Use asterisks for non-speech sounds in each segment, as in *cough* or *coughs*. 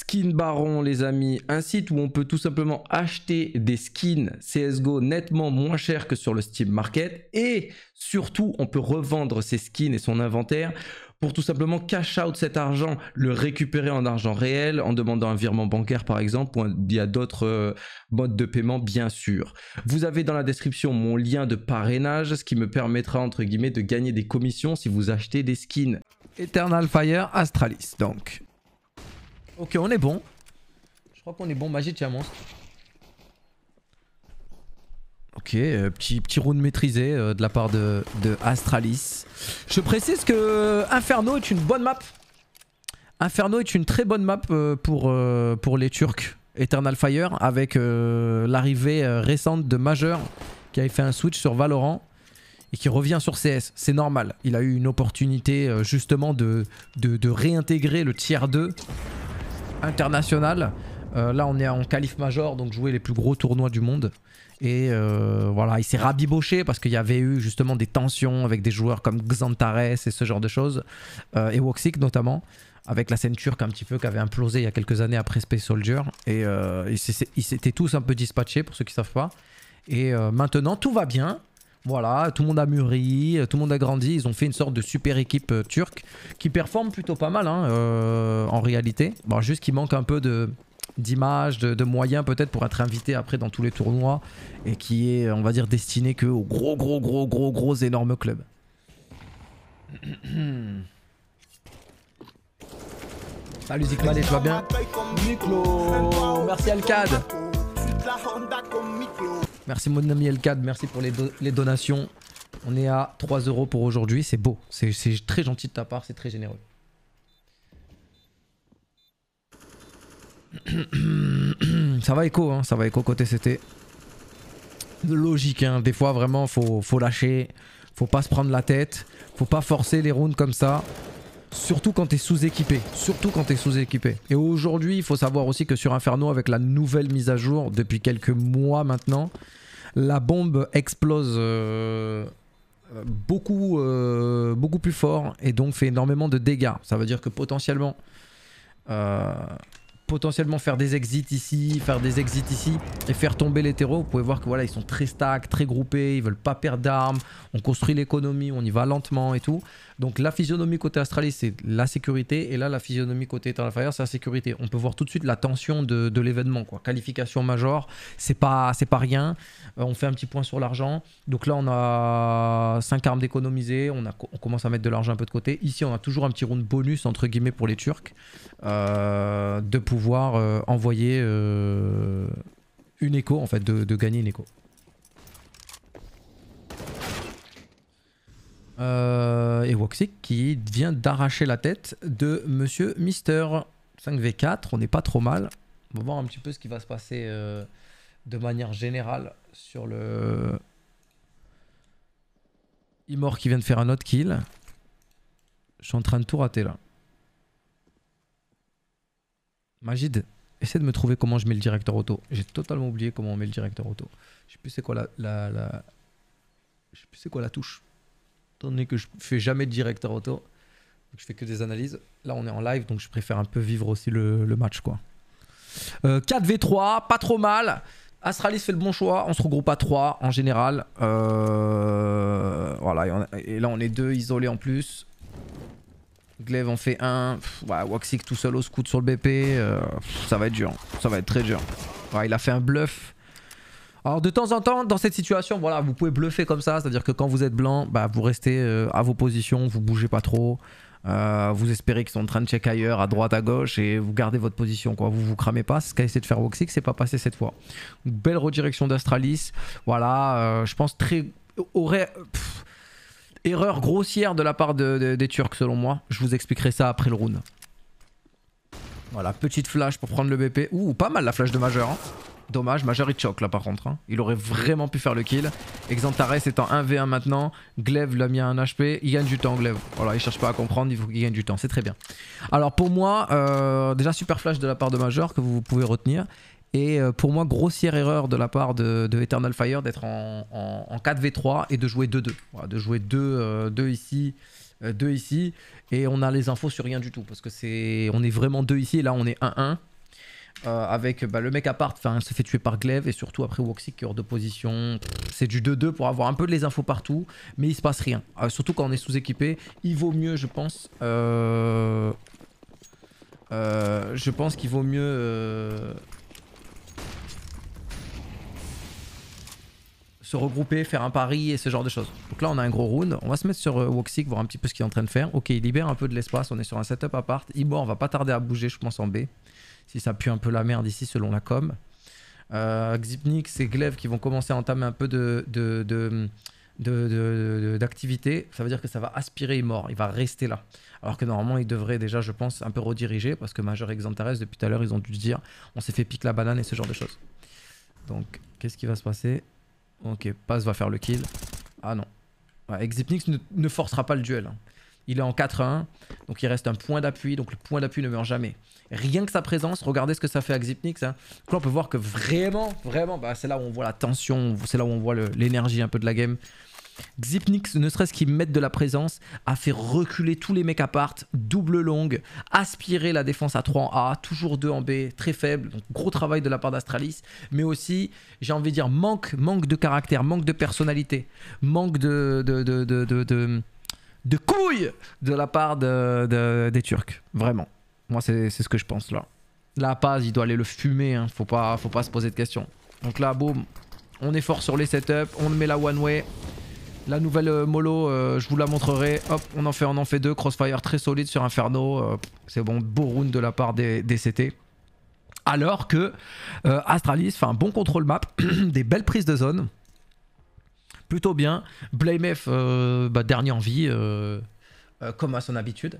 Skin Baron, les amis, un site où on peut tout simplement acheter des skins CSGO nettement moins cher que sur le Steam Market. Et surtout, on peut revendre ses skins et son inventaire pour tout simplement cash out cet argent, le récupérer en argent réel en demandant un virement bancaire par exemple ou il y a d'autres euh, modes de paiement bien sûr. Vous avez dans la description mon lien de parrainage, ce qui me permettra entre guillemets de gagner des commissions si vous achetez des skins. Eternal Fire Astralis donc. Ok on est bon. Je crois qu'on est bon, magie de monstre. Ok, euh, petit, petit round maîtrisé euh, de la part de, Astralis. Je précise que Inferno est une bonne map. Inferno est une très bonne map euh, pour, pour les Turcs. Eternal Fire avec l'arrivée récente de Major qui avait fait un switch sur Valorant et qui revient sur CS. C'est normal. Il a eu une opportunité justement de, de, de réintégrer le tiers 2 international. là on est en qualif major donc jouer les plus gros tournois du monde. Et euh, voilà, il s'est rabiboché parce qu'il y avait eu justement des tensions avec des joueurs comme Xantares et ce genre de choses. Euh, et Woxic notamment, avec la scène turque un petit peu qui avait implosé il y a quelques années après Space Soldier. Et euh, ils s'étaient tous un peu dispatchés pour ceux qui ne savent pas. Et maintenant, tout va bien. Voilà, tout le monde a mûri, tout le monde a grandi. Ils ont fait une sorte de super équipe turque qui performe plutôt pas mal hein, en réalité. Bon, juste qu'il manque un peu de, d'images, de, moyens peut-être pour être invité après dans tous les tournois et qui est, on va dire, destiné que aux gros, gros, gros, gros, gros, énormes clubs. *coughs* Salut Zikmalé, tu vas bien Miklo Merci Alcad Merci mon ami Elcad, merci pour les, les donations. On est à 3 euros pour aujourd'hui, c'est beau, c'est très gentil de ta part, c'est très généreux. *clears throat* ça va écho, hein, ça va écho côté CT. Logique, hein, des fois vraiment faut, faut lâcher, faut pas se prendre la tête, faut pas forcer les rounds comme ça. Surtout quand t'es sous-équipé, surtout quand t'es sous-équipé. Et aujourd'hui, il faut savoir aussi que sur Inferno, avec la nouvelle mise à jour, depuis quelques mois maintenant, la bombe explose euh, beaucoup, euh, beaucoup plus fort et donc fait énormément de dégâts. Ça veut dire que potentiellement, euh, potentiellement faire des exits ici, faire des exits ici et faire tomber les terreaux. Vous pouvez voir que voilà, ils sont très stack, très groupés, ils veulent pas perdre d'armes. On construit l'économie, on y va lentement et tout. Donc la physionomie côté Astralis, c'est la sécurité et là la physionomie côté Eternal Fire, c'est la sécurité. On peut voir tout de suite la tension de, l'événement quoi. Qualification major, c'est pas c'est pas rien. Euh, on fait un petit point sur l'argent. Donc là on a 5 armes d'économiser, on, commence à mettre de l'argent un peu de côté. Ici on a toujours un petit round bonus entre guillemets pour les Turcs euh, de pouvoir euh, envoyer une écho, en fait, de, gagner une écho. Euh, et Woxic qui vient d'arracher la tête de Monsieur Mister 5v4. On n'est pas trop mal. On va voir un petit peu ce qui va se passer de manière générale sur le Immort qui vient de faire un autre kill. Je suis en train de tout rater là. Magid, essaie de me trouver comment je mets le directeur auto. J'ai totalement oublié comment on met le directeur auto. Je sais plus c'est quoi la, la, Je sais plus c'est quoi la touche. Étant donné que je fais jamais de directeur auto, je fais que des analyses. Là on est en live donc je préfère un peu vivre aussi le, match quoi. 4v3, euh, pas trop mal. Astralis fait le bon choix, on se regroupe à 3 en général. Euh, voilà, et là on est deux isolés en plus. Glaive en fait un. Ouais, Waxic tout seul au scout sur le BP. Euh, ça va être dur. Ça va être très dur. il a fait un bluff. Alors de temps en temps, dans cette situation, voilà, vous pouvez bluffer comme ça. C'est-à-dire que quand vous êtes blanc, bah, vous restez euh, à vos positions, vous bougez pas trop. Euh, vous espérez qu'ils sont en train de check ailleurs, à droite, à gauche, et vous gardez votre position. Quoi. Vous vous cramez pas. C'est ce qu'a essayé de faire Waxic, c'est pas passé cette fois. belle redirection d'Astralis. Voilà, je pense très... Aurait... Erreur grossière de la part des Turcs selon moi. Je vous expliquerai ça après le round. Voilà, petite flash pour prendre le BP. Ouh, pas mal la flash de Majeur. Hein. Dommage, Majeur il choque là par contre. Hein. Il aurait vraiment pu faire le kill. Exantares est en 1v1 maintenant. Glaive l'a mis à un HP. Il gagne du temps, Glaive. Voilà, il cherche pas à comprendre, il faut qu'il gagne du temps. C'est très bien. Alors pour moi, euh, déjà super flash de la part de Major que vous pouvez retenir. Et euh, pour moi, grossière erreur de la part de, Eternal Fire d'être en, 4v3 et de jouer 2-2. de jouer 2, euh, ici, 2 euh, ici. Et on a les infos sur rien du tout. Parce que c'est, on est vraiment 2 ici et là on est 1-1. Euh, avec bah, le mec à part se fait tuer par Glaive et surtout après Woxic qui est hors de position. C'est du 2-2 pour avoir un peu de les infos partout, mais il se passe rien. Euh, surtout quand on est sous-équipé, il vaut mieux, je pense. Euh, je pense qu'il vaut mieux se regrouper, faire un pari et ce genre de choses. Donc là, on a un gros round. On va se mettre sur Woxic, voir un petit peu ce qu'il est en train de faire. Ok, il libère un peu de l'espace. On est sur un setup à part. Ibor va pas tarder à bouger, je pense, en B si ça pue un peu la merde ici selon la com. Euh, Xipnix et Glaive qui vont commencer à entamer un peu de, d'activité, ça veut dire que ça va aspirer mort, il va rester là. Alors que normalement, il devrait déjà, je pense, un peu rediriger parce que Major et depuis tout à l'heure, ils ont dû dire on s'est fait pique la banane et ce genre de choses. Donc, qu'est-ce qui va se passer? Ok, Paz va faire le kill. Ah non. Ouais, Xipnix ne, forcera pas le duel. Hein. Il est en 4-1, donc il reste un point d'appui, donc le point d'appui ne meurt jamais. Rien que sa présence, regardez ce que ça fait à Xipnix. Là, on peut voir que vraiment, vraiment, bah, c'est là où on voit la tension, c'est là où on voit l'énergie un peu de la game. Xipnix, ne serait-ce qu'il mette de la présence, a fait reculer tous les mecs à part, double longue, aspirer la défense à 3 en A, toujours 2 en B, très faible, donc gros travail de la part d'Astralis, mais aussi, j'ai envie de dire, manque, manque de caractère, manque de personnalité, manque de couilles de la part des Turcs. Vraiment. Moi, c'est ce que je pense là. La Paz, il doit aller le fumer. Hein. Faut, pas, se poser de questions. Donc là, boum. On est fort sur les setups. On met la one way. La nouvelle euh, Molo, euh, je vous la montrerai. Hop, on en fait, on en fait deux. Crossfire très solide sur Inferno. Euh, c'est bon, beau round de la part des, des CT. Alors que Astralis fait un bon contrôle map, *clears throat* des belles prises de zone plutôt bien. Blamef, bah, dernier en vie, comme à son habitude.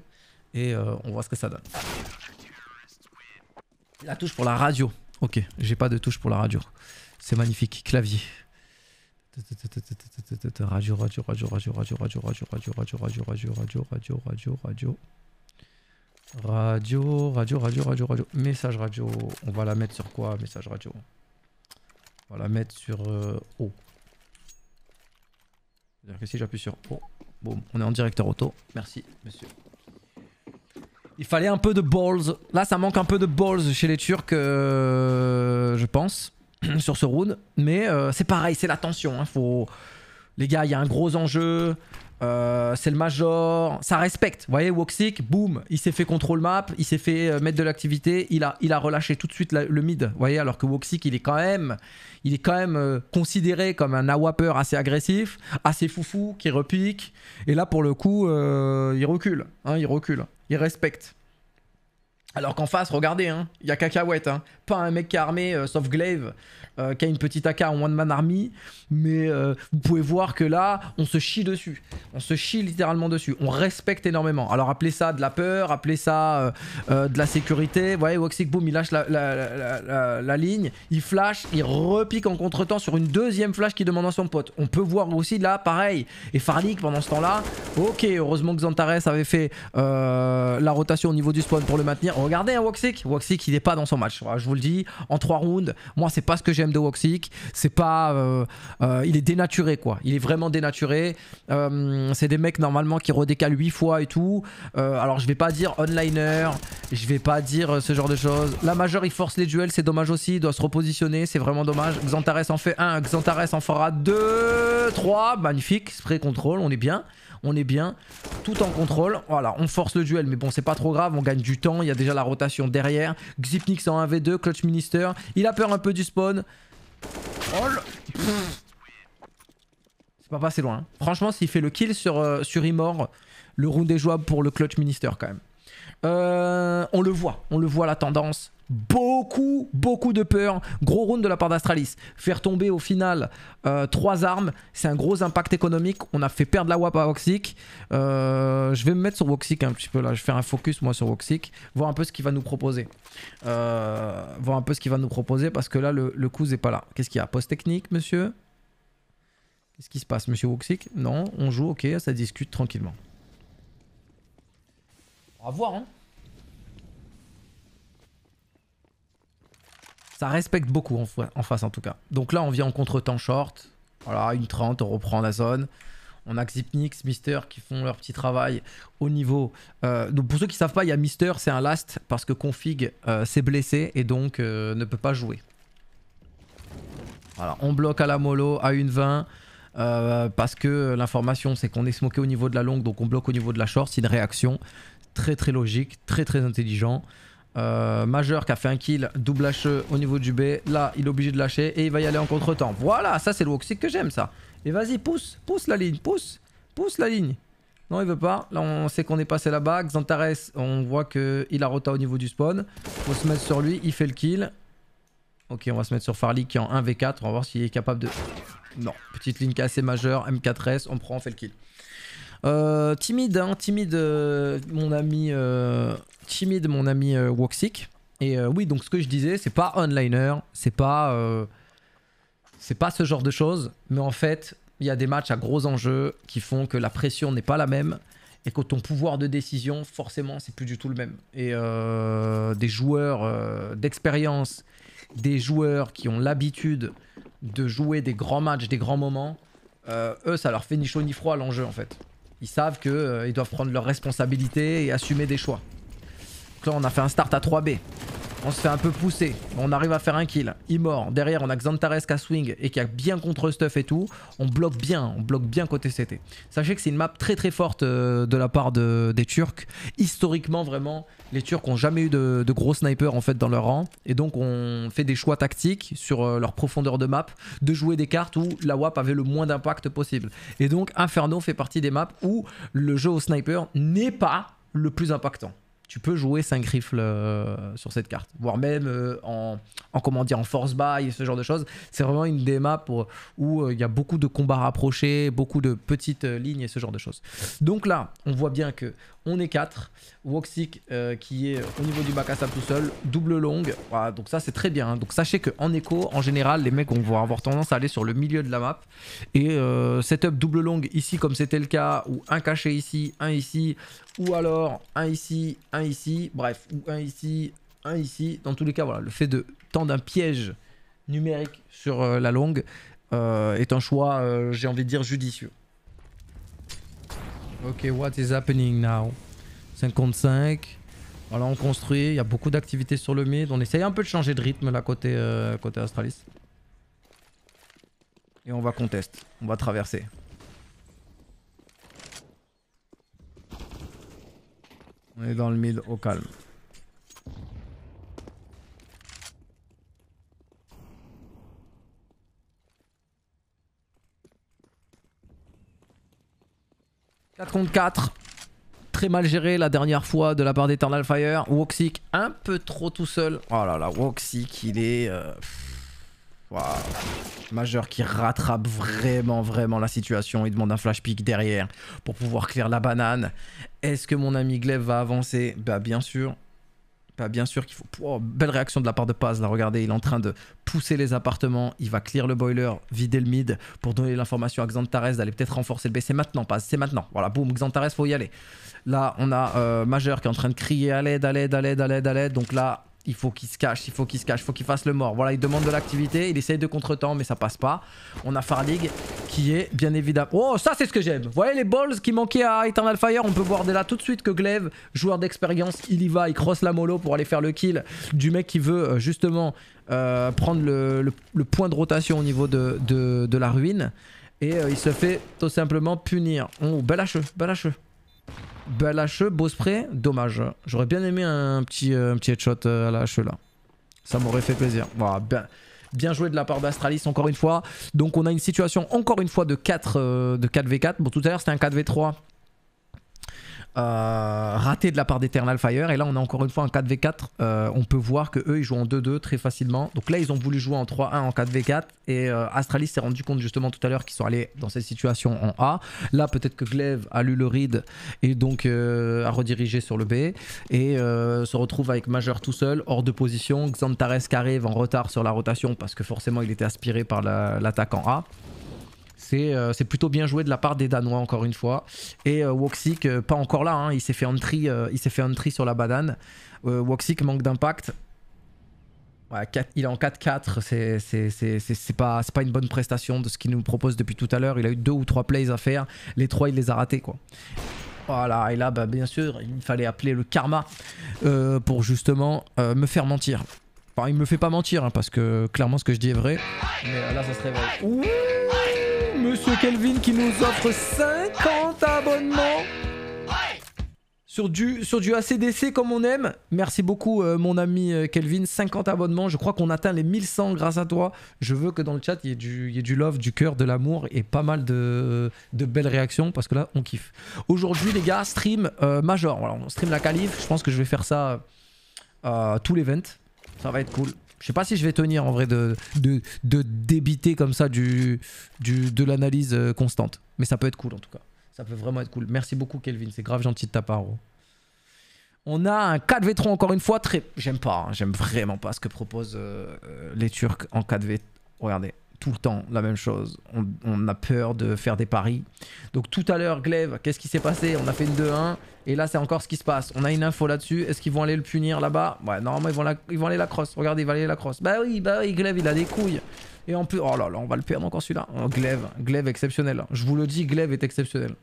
Et on voit ce que ça donne. La touche pour la radio. Ok, j'ai pas de touche pour la radio. C'est magnifique. Clavier. Radio, radio, radio, radio, radio, radio, radio, radio, radio, radio, radio, radio, radio, radio, radio. Radio, radio, radio, radio, radio. Message radio. On va la mettre sur quoi Message radio. On va la mettre sur O. C'est-à-dire que si j'appuie sur O, boum, on est en directeur auto. Merci, monsieur. Il fallait un peu de balls. Là, ça manque un peu de balls chez les Turcs, euh, je pense, *clears throat* sur ce round. Mais euh, c'est pareil, c'est la tension. Hein. Faut... Les gars, il y a un gros enjeu. Euh, c'est le Major, ça respecte. Vous voyez, Woxic, boum, il s'est fait contrôle map, il s'est fait mettre de l'activité, il a, il a relâché tout de suite le mid. Vous voyez, alors que Woxic, il est quand même, il est quand même considéré comme un awapper assez agressif, assez foufou, qui repique. Et là, pour le coup, il recule, hein, il recule, Ja, Respekt. Alors qu'en face, regardez, hein, il y a cacahuète, hein. pas un mec qui est armé, sauf Glaive, euh, qui a une petite AK en One Man Army. Mais euh, vous pouvez voir que là, on se chie dessus. On se chie littéralement dessus. On respecte énormément. Alors appelez ça de la peur, appelez ça euh, de la sécurité. Vous voyez, Woxic Boom, il lâche la, ligne, il flash, il repique en contre-temps sur une deuxième flash qui demande à son pote. On peut voir aussi là, pareil. Et Farnik pendant ce temps-là, ok, heureusement que Xantares avait fait la rotation au niveau du spawn pour le maintenir. Regardez, hein, Woxic. Woxic, il n'est pas dans son match. Je vous le dis, en 3 rounds, moi, c'est pas ce que j'aime de Woxic. C'est pas. Euh, euh, il est dénaturé, quoi. Il est vraiment dénaturé. Euh, c'est des mecs normalement qui redécalent 8 fois et tout. alors, je vais pas dire onliner. Je vais pas dire ce genre de choses. La majeure, il force les duels. C'est dommage aussi. Il doit se repositionner. C'est vraiment dommage. Xantares en fait un. Xantares en fera deux, trois. Magnifique. Spray contrôle. On est bien on est bien, tout en contrôle. Voilà, on force le duel, mais bon, c'est pas trop grave, on gagne du temps, il y a déjà la rotation derrière. Xipnix en 1v2, Clutch Minister, il a peur un peu du spawn. Oh C'est pas passé loin. Franchement, s'il fait le kill sur, euh, le round est jouable pour le Clutch Minister quand même. Euh, on le voit, on le voit la tendance beaucoup, beaucoup de peur. Gros round de la part d'Astralis. Faire tomber au final euh, trois armes, c'est un gros impact économique. On a fait perdre la WAP à Woxic. Euh, je vais me mettre sur Woxic un petit peu là. Je vais faire un focus moi sur Woxic. Voir un peu ce qu'il va nous proposer. Euh, voir un peu ce qu'il va nous proposer parce que là, le, le coup n'est pas là. Qu'est-ce qu'il y a? Post technique, monsieur? Qu'est-ce qui se passe, monsieur Woxic Non, on joue, ok, ça discute tranquillement. Va voir, hein Ça respecte beaucoup en, face en tout cas. Donc là, on vient en contre-temps short. Voilà, une 30, on reprend la zone. On a Xipnix, Mister qui font leur petit travail au niveau. Euh, donc pour ceux qui savent pas, il y a Mister, c'est un last parce que Config euh, s'est blessé et donc euh, ne peut pas jouer. Voilà, on bloque à la mollo à 1,20 parce que l'information c'est qu'on est smoké au niveau de la longue donc on bloque au niveau de la short. C'est une réaction très très logique, très très intelligent. Majeur qui a fait un kill, double HE au niveau du B. Là, il est obligé de lâcher et il va y aller en contre-temps. Voilà, ça c'est le walk que j'aime ça. Et vas-y, pousse, pousse la ligne, pousse, pousse la ligne. Non, il veut pas. Là, on sait qu'on est passé là-bas. Xantares, on voit qu'il a rota au niveau du spawn. Faut se mettre sur lui, il fait le kill. Ok, on va se mettre sur Farley qui est en 1v4. On va voir s'il est capable de... Non, petite ligne cassée majeure, M4S, on prend, on fait le kill. Euh, timide, hein, timide, euh, mon ami, euh, timide, mon ami Woxic. Et oui, donc ce que je disais, c'est pas onliner, c'est pas c'est pas ce genre de choses, mais en fait, il y a des matchs à gros enjeux qui font que la pression n'est pas la même et que ton pouvoir de décision, forcément, c'est plus du tout le même. Et euh, des joueurs euh, d'expérience, des joueurs qui ont l'habitude de jouer des grands matchs, des grands moments, euh, eux, ça leur fait ni chaud ni froid l'enjeu en fait. Ils savent qu'ils doivent prendre leurs responsabilités et assumer des choix. Donc là, on a fait un start à 3B. On se fait un peu pousser. On arrive à faire un kill. Il mort. Derrière, on a Xantares qui a swing et qui a bien contre stuff et tout. On bloque bien. On bloque bien côté CT. Sachez que c'est une map très très forte euh, de la part des Turcs. Historiquement, vraiment, les Turcs ont jamais eu de, gros snipers en fait dans leur rang. Et donc, on fait des choix tactiques sur euh, leur profondeur de map de jouer des cartes où la WAP avait le moins d'impact possible. Et donc, Inferno fait partie des maps où le jeu au sniper n'est pas le plus impactant tu peux jouer 5 rifles euh, sur cette carte, voire même euh, en, en force buy, ce genre de choses. C'est vraiment une des maps où euh, il y a beaucoup de combats rapprochés, beaucoup de petites lignes et ce genre de choses. Donc là, on voit bien que on est 4. Woxic qui est au niveau du bac à sable tout seul, double longue. Voilà, donc ça c'est très bien. Hein. Donc sachez qu'en écho, en général, les mecs vont avoir tendance à aller sur le milieu de la map. Et setup double longue ici comme c'était le cas, ou un caché ici, un ici, ou alors un ici, un ici, bref, ou un ici, un ici. Dans tous les cas, voilà, le fait de tendre un piège numérique sur euh, la longue euh, est un choix, euh, j'ai envie de dire, judicieux. Ok, what is happening now? 55. Voilà, on construit, il y a beaucoup d'activités sur le mid. On essaye un peu de changer de rythme là côté, côté Astralis. Et on va contester, on va traverser. On est dans le mid au calme. « 4 contre 4. Très mal géré la dernière fois de la part d'Eternal Fire. Woxic un peu trop tout seul. Oh là là, Woxic il est... Euh, Majeur qui rattrape vraiment, vraiment la situation. Il demande un flash pick derrière pour pouvoir clair la banane. Est-ce que mon ami Glaive va avancer? Bah bien sûr. Bah bien sûr qu'il faut... Oh, belle réaction de la part de Paz. Là, regardez, il est en train de pousser les appartements. Il va clear le boiler, vider le mid pour donner l'information à Xantares d'aller peut-être renforcer le B. C'est maintenant, Paz, c'est maintenant. Voilà, boum, Xantares, faut y aller. Là, on a euh, Majeur qui est en train de crier à l'aide, à l'aide, à l'aide, à l'aide, à l'aide. Donc là, il faut qu'il se cache, il faut qu'il se cache, il faut qu'il fasse le mort. Voilà, il demande de l'activité, il essaye de contre-temps, mais ça passe pas. On a Farlig qui est bien évidemment... Oh, ça c'est ce que j'aime. Vous voyez les balls qui manquaient à Eternal Fire? On peut voir dès là tout de suite que Glaive, joueur d'expérience, il y va, il crosse la mollo pour aller faire le kill du mec qui veut euh, justement euh, prendre le, point de rotation au niveau de, la ruine. Et euh, il se fait tout simplement punir. Oh, bel HE, bel HE. Bah, HE, beau spray, dommage. J'aurais bien aimé un petit, euh, petit headshot euh, à la HE là. Ça m'aurait fait plaisir. Bien joué de la part d'Astralis encore une fois. Donc on a une situation encore une fois de 4, euh, de 4v4. Bon tout à l'heure c'était un 4v3 euh, raté de la part d'Eternal Fire. Et là, on a encore une fois un 4v4. Euh, on peut voir que eux ils jouent en 2-2 très facilement. Donc là, ils ont voulu jouer en 3-1 en 4v4. Et euh, Astralis s'est rendu compte justement tout à l'heure qu'ils sont allés dans cette situation en A. Là, peut-être que Glaive a lu le read et donc a redirigé sur le B. Et se retrouve avec Majeur tout seul, hors de position. Xantares qui arrive en retard sur la rotation parce que forcément, il était aspiré par l'attaque en A. Euh, c'est plutôt bien joué de la part des Danois, encore une fois. Et euh, euh, pas encore là, hein, il s'est fait entry, fait entry sur la banane. Woxic manque d'impact. Il est en 4-4, c'est- pas, pas une bonne prestation de ce qu'il nous propose depuis tout à l'heure. Il a eu deux ou trois plays à faire, les trois il les a ratés quoi. Voilà, et là bah, bien sûr il fallait appeler le karma euh, pour justement euh, me faire mentir. Enfin il me fait pas mentir hein, parce que clairement ce que je dis est vrai. Mais euh, là ça se réveille. Ouh, Monsieur Kelvin qui nous offre 50 abonnements sur du, sur du ACDC comme on aime. Merci beaucoup, euh, mon ami euh, Kelvin. 50 abonnements. Je crois qu'on atteint les 1100 grâce à toi. Je veux que dans le chat, il y ait du, love, du cœur, de l'amour et pas mal de, de belles réactions parce que là, on kiffe. Aujourd'hui, les gars, stream euh, Major. Voilà, on stream la qualif. Je pense que je vais faire ça euh, tout l'event. Ça va être cool. Je sais pas si je vais tenir en vrai de, de, de débiter comme ça du, du, de l'analyse euh, constante. Mais ça peut être cool en tout cas. Ça peut vraiment être cool. Merci beaucoup Kelvin, c'est grave gentil de ta part. On a un 4v3 encore une fois. Très... J'aime pas, hein. j'aime vraiment pas ce que proposent euh, euh, les Turcs en 4v. Regardez, tout le temps la même chose. On, on a peur de faire des paris. Donc tout à l'heure, Glaive, qu'est-ce qui s'est passé? On a fait une 2-1 et là c'est encore ce qui se passe. On a une info là-dessus. Est-ce qu'ils vont aller le punir là-bas? Ouais, normalement ils vont, ils aller la cross. Regardez, ils vont aller la cross. Bah oui, bah oui, Glaive il a des couilles. Et en plus, oh là là, on va le perdre encore celui-là. Oh, Glaive, Glaive exceptionnel. Je vous le dis, Glaive est exceptionnel.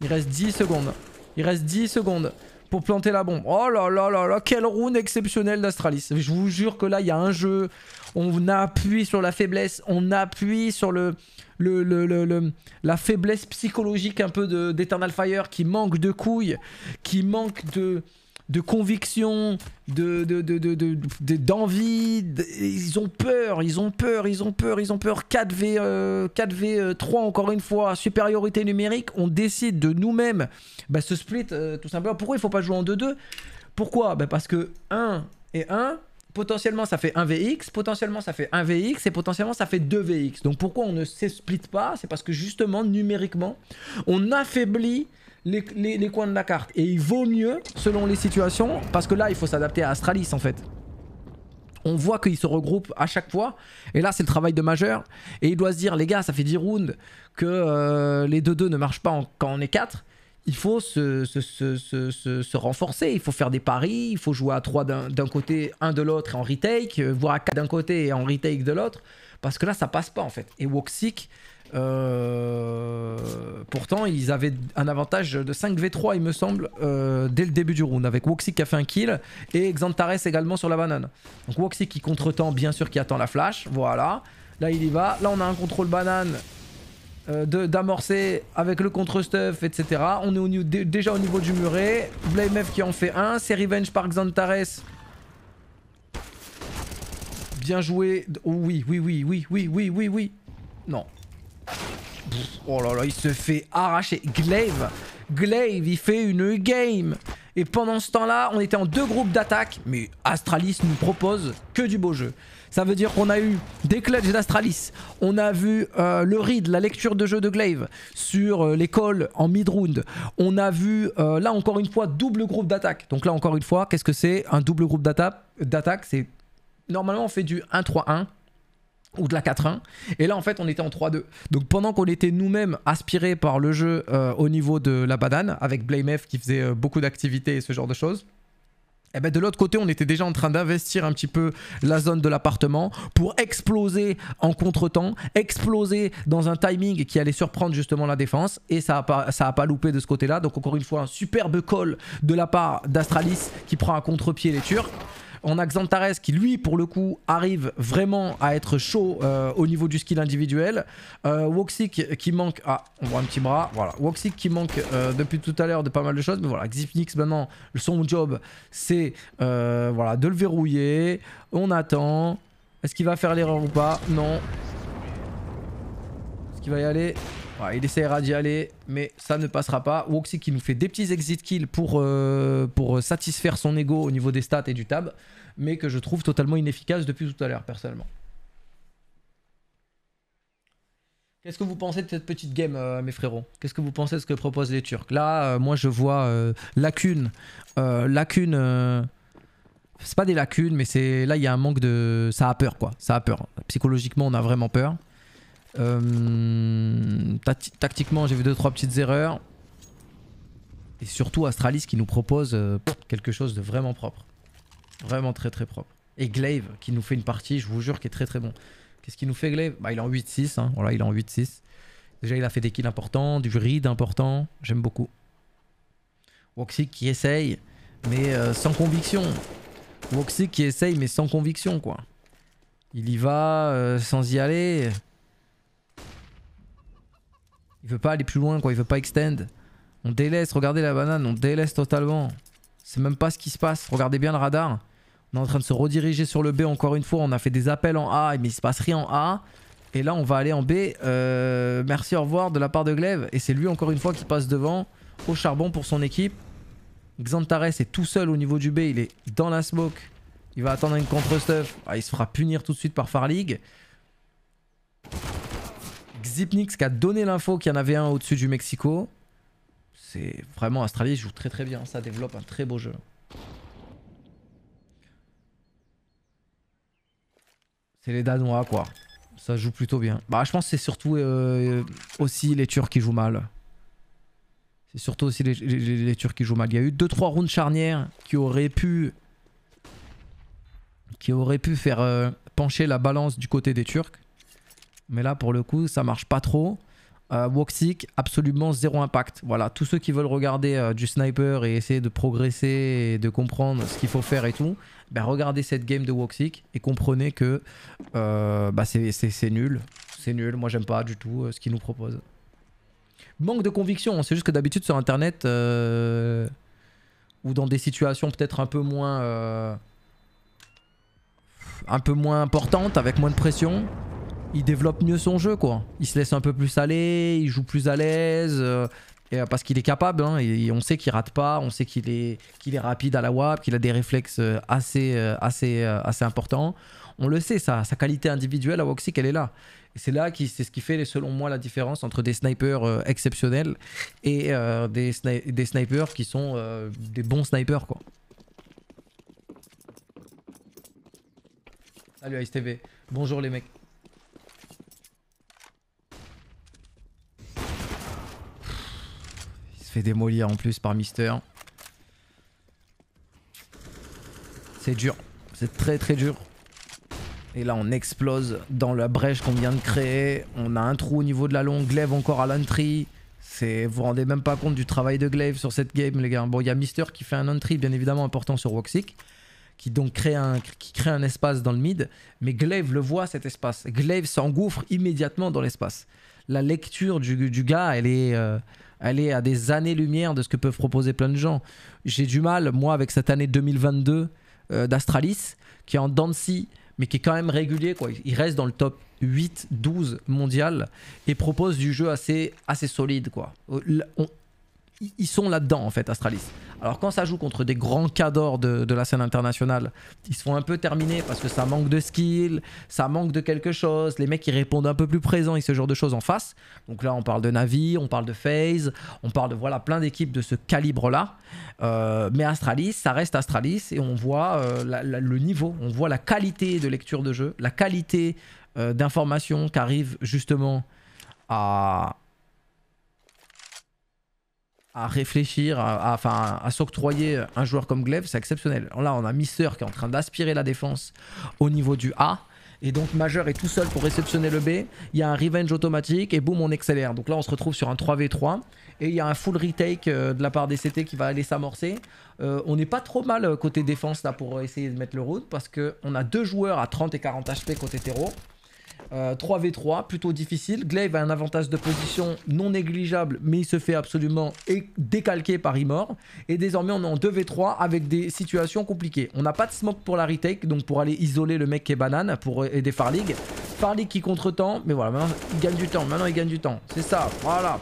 Il reste 10 secondes. Il reste 10 secondes pour planter la bombe. Oh là là là là, quel round exceptionnel d'Astralis. Je vous jure que là, il y a un jeu. On appuie sur la faiblesse. On appuie sur le, la faiblesse psychologique un peu de- d'Eternal Fire qui manque de couilles, qui manque de, de conviction, de, de, de, de- de- d'envie. ils ont peur, ils ont peur, ils ont peur, ils ont peur. 4v, euh, 4v3 encore une fois, supériorité numérique. On décide de nous-mêmes bah, se split euh, tout simplement. Pourquoi il faut pas jouer en 2-2 Pourquoi? Bah, Parce que 1 et 1, potentiellement ça fait 1VX, potentiellement ça fait 1VX et potentiellement ça fait 2VX. Donc pourquoi on ne se split pas? C'est parce que justement, numériquement, on affaiblit les, coins de la carte. Et il vaut mieux, selon les situations, parce que là, il faut s'adapter à Astralis en fait. On voit qu'ils se regroupent à chaque fois. Et là, c'est le travail de majeur. Et il doit se dire, les gars, ça fait 10 rounds que euh, les 2-2 ne marchent pas quand on est 4. Il faut se, se- se- se- renforcer, il faut faire des paris, il faut jouer à 3 d'un d'un côté, 1 de l'autre et en retake, euh, voire à 4 d'un côté et en retake de l'autre. Parce que là, ça passe pas en fait. Et Woxic, euh, pourtant, ils avaient un avantage de 5v3, il me semble, euh, dès le début du round, avec Woxic qui a fait un kill et Xantares également sur la banane. Donc Woxic qui contre-temps, bien sûr, qui attend la flash. Voilà. Là, il y va. Là, on a un contrôle banane euh, d'amorcer avec le contre-stuff, etc. On est déjà au niveau du muret. Blamef qui en fait un. C'est Revenge par Xantares. Bien joué. Oh, oui, oui, oui, oui, oui, oui, oui, oui. Non. Oh là là, il se fait arracher. Glaive, Glaive, il fait une game. Et pendant ce temps-là, on était en deux groupes d'attaque. Mais Astralis nous propose que du beau jeu. Ça veut dire qu'on a eu des clutches d'Astralis. On a vu euh, le read, la lecture de jeu de Glaive sur euh, l'école en mid-round. On a vu euh, là encore une fois double groupe d'attaque. Donc là encore une fois, qu'est-ce que c'est Un double groupe d'attaque D'attaque, c'est normalement on fait du 1-3-1 ou de la 4-1. Et là, en fait, on était en 3-2. Donc pendant qu'on était nous-mêmes aspirés par le jeu euh, au niveau de la banane, avec BlameF qui faisait euh, beaucoup d'activités et ce genre de choses, et ben de l'autre côté, on était déjà en train d'investir un petit peu la zone de l'appartement pour exploser en contre-temps, exploser dans un timing qui allait surprendre justement la défense. Et ça a pas, a pas loupé de ce côté-là. Donc encore une fois, un superbe call de la part d'Astralis qui prend à contre-pied les Turcs. On a Xantares qui, lui, pour le coup, arrive vraiment à être chaud euh, au niveau du skill individuel. Euh, Woxic qui manque. Ah, on voit un petit bras. Voilà. Woxic qui manque euh, depuis tout à l'heure de pas mal de choses. Mais voilà, Xipnix maintenant, son job, c'est euh, voilà, de le verrouiller. On attend. Est-ce qu'il va faire l'erreur ou pas? Non. Est-ce qu'il va y aller? Ouais, il essaiera d'y aller, mais ça ne passera pas. Woxic qui nous fait des petits exit kills pour, euh, pour satisfaire son ego au niveau des stats et du tab, mais que je trouve totalement inefficace depuis tout à l'heure, personnellement. Qu'est-ce que vous pensez de cette petite game, euh, mes frérots? Qu'est-ce que vous pensez de ce que proposent les Turcs? Là, euh, moi, je vois euh, lacune. C'est pas des lacunes, mais c'est là, il y a un manque de. Ça a peur, quoi. Ça a peur. Psychologiquement, on a vraiment peur. Euh, tacti- tactiquement, j'ai vu deux trois petites erreurs. Et surtout Astralis qui nous propose euh, quelque chose de vraiment propre. Vraiment très très propre. Et Glaive qui nous fait une partie, je vous jure, qui est très très bon. Qu'est-ce qu'il nous fait Glaive? Bah il est en 8-6, hein. voilà, il est en 8-6. Déjà il a fait des kills importants, du read important, j'aime beaucoup. Woxic qui essaye, mais euh, sans conviction. Woxic qui essaye, mais sans conviction quoi. Il y va sans y aller. Il veut pas aller plus loin quoi, il veut pas extend. On délaisse, regardez la banane, on délaisse totalement. C'est même pas ce qui se passe, regardez bien le radar. On est en train de se rediriger sur le B encore une fois, on a fait des appels en A, mais il se passe rien en A. Et là on va aller en B, euh, merci au revoir de la part de Glaive. Et c'est lui encore une fois qui passe devant, au charbon pour son équipe. Xantares est tout seul au niveau du B, il est dans la smoke. Il va attendre une contre-stuff. Ah, il se fera punir tout de suite par Farlig. Xipnix qui a donné l'info qu'il y en avait un au-dessus du Mexico. C'est vraiment Astralis joue très très bien. Ça développe un très beau jeu. C'est les Danois quoi. Ça joue plutôt bien. Bah je pense c'est surtout euh, aussi les Turcs qui jouent mal. C'est surtout aussi les, Turcs qui jouent mal. Il y a eu 2-3 rounds charnières qui auraient pu qui auraient pu faire euh, pencher la balance du côté des Turcs. Mais là, pour le coup, ça marche pas trop. Euh, Woxic, absolument zéro impact. Voilà, tous ceux qui veulent regarder euh, du sniper et essayer de progresser et de comprendre ce qu'il faut faire et tout, ben regardez cette game de Woxic et comprenez que euh, bah c'est nul. C'est nul, moi j'aime pas du tout ce qu'il nous propose. Manque de conviction, c'est juste que d'habitude sur internet ou dans des situations peut-être un peu moins un peu moins importantes avec moins de pression, il développe mieux son jeu quoi. Il se laisse un peu plus aller, il joue plus à l'aise. Euh, euh, parce qu'il est capable, hein, on sait qu'il rate pas, on sait qu'il est, rapide à la WAP, qu'il a des réflexes euh, assez, assez, assez importants. On le sait, sa, qualité individuelle à Woxic, elle est là. C'est là qui, c'est ce qui fait, selon moi, la différence entre des snipers exceptionnels et des, des, snipers qui sont des bons snipers. Quoi. Salut ASTV. Bonjour les mecs. Fait démolir en plus par Mister. C'est dur. C'est très très dur. Et là on explose dans la brèche qu'on vient de créer. On a un trou au niveau de la longue. Glaive encore à l'entry. Vous vous rendez même pas compte du travail de Glaive sur cette game les gars. Bon il y a Mister qui fait un entry bien évidemment important sur Woxic. Qui donc crée un, qui crée un espace dans le mid. Mais Glaive le voit cet espace. Glaive s'engouffre immédiatement dans l'espace. La lecture du, du, gars elle est... Euh, elle est à des années-lumière de ce que peuvent proposer plein de gens. J'ai du mal, moi, avec cette année 2022 euh, d'Astralis, qui est en Dancy, mais qui est quand même régulier. Quoi. Il reste dans le top 8, 12 mondial et propose du jeu assez, assez solide. Quoi. Ils sont là-dedans, en fait, Astralis. Alors quand ça joue contre des grands cadors de, de, la scène internationale, ils se font un peu terminer parce que ça manque de skill, ça manque de quelque chose, les mecs qui répondent un peu plus présents et ce genre de choses en face. Donc là on parle de Navi, on parle de FaZe, on parle de voilà plein d'équipes de ce calibre-là. Euh, mais Astralis, ça reste Astralis et on voit euh, le niveau, on voit la qualité de lecture de jeu, la qualité euh, d'information qui arrive justement à, à réfléchir, à, à, s'octroyer un joueur comme Glaive, c'est exceptionnel. Là, on a Mister qui est en train d'aspirer la défense au niveau du A. Et donc Majeur est tout seul pour réceptionner le B. Il y a un revenge automatique et boum, on accélère. Donc là, on se retrouve sur un 3v3. Et il y a un full retake euh, de la part des CT qui va aller s'amorcer. Euh, on n'est pas trop mal euh, côté défense là pour essayer de mettre le route parce qu'on a deux joueurs à 30 et 40 HP côté terreau. 3v3, euh, plutôt difficile. Glaive a un avantage de position non négligeable, mais il se fait absolument décalquer par Imor. Et désormais, on est en 2v3 avec des situations compliquées. On n'a pas de smoke pour la retake, donc pour aller isoler le mec qui est banane, pour aider Farlig. Farlig qui contre-temps, mais voilà, maintenant il gagne du temps. Maintenant il gagne du temps. C'est ça, voilà.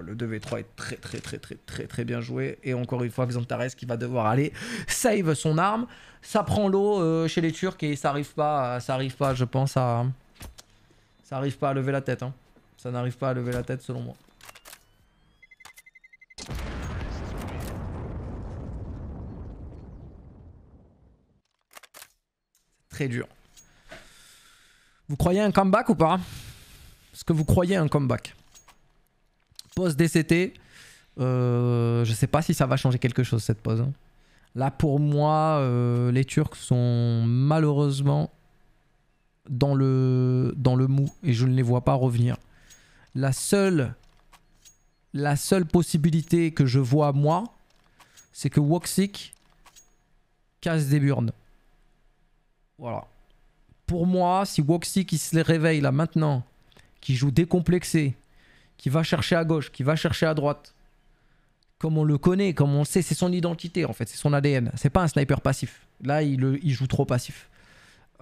Le 2v3 est très, très, très, très, très, très bien joué. Et encore une fois, Xantares qui va devoir aller save son arme. Ça prend l'eau euh, chez les Turcs et ça arrive pas, ça arrive pas, je pense, à ça n'arrive pas à lever la tête. Hein. Ça n'arrive pas à lever la tête selon moi. Très dur. Vous croyez un comeback ou pas? Est-ce que vous croyez un comeback? Pause DCT. Euh, je sais pas si ça va changer quelque chose cette pause. Hein. Là, pour moi, euh, les Turcs sont malheureusement dans le, dans le mou et je ne les vois pas revenir. La seule, la seule possibilité que je vois, moi, c'est que Woxic casse des burnes. Voilà. Pour moi, si Woxic qui se réveille là maintenant, qui joue décomplexé, qui va chercher à gauche, qui va chercher à droite, comme on le connaît, comme on le sait, c'est son identité en fait, c'est son ADN. C'est pas un sniper passif. Là, il, il joue trop passif.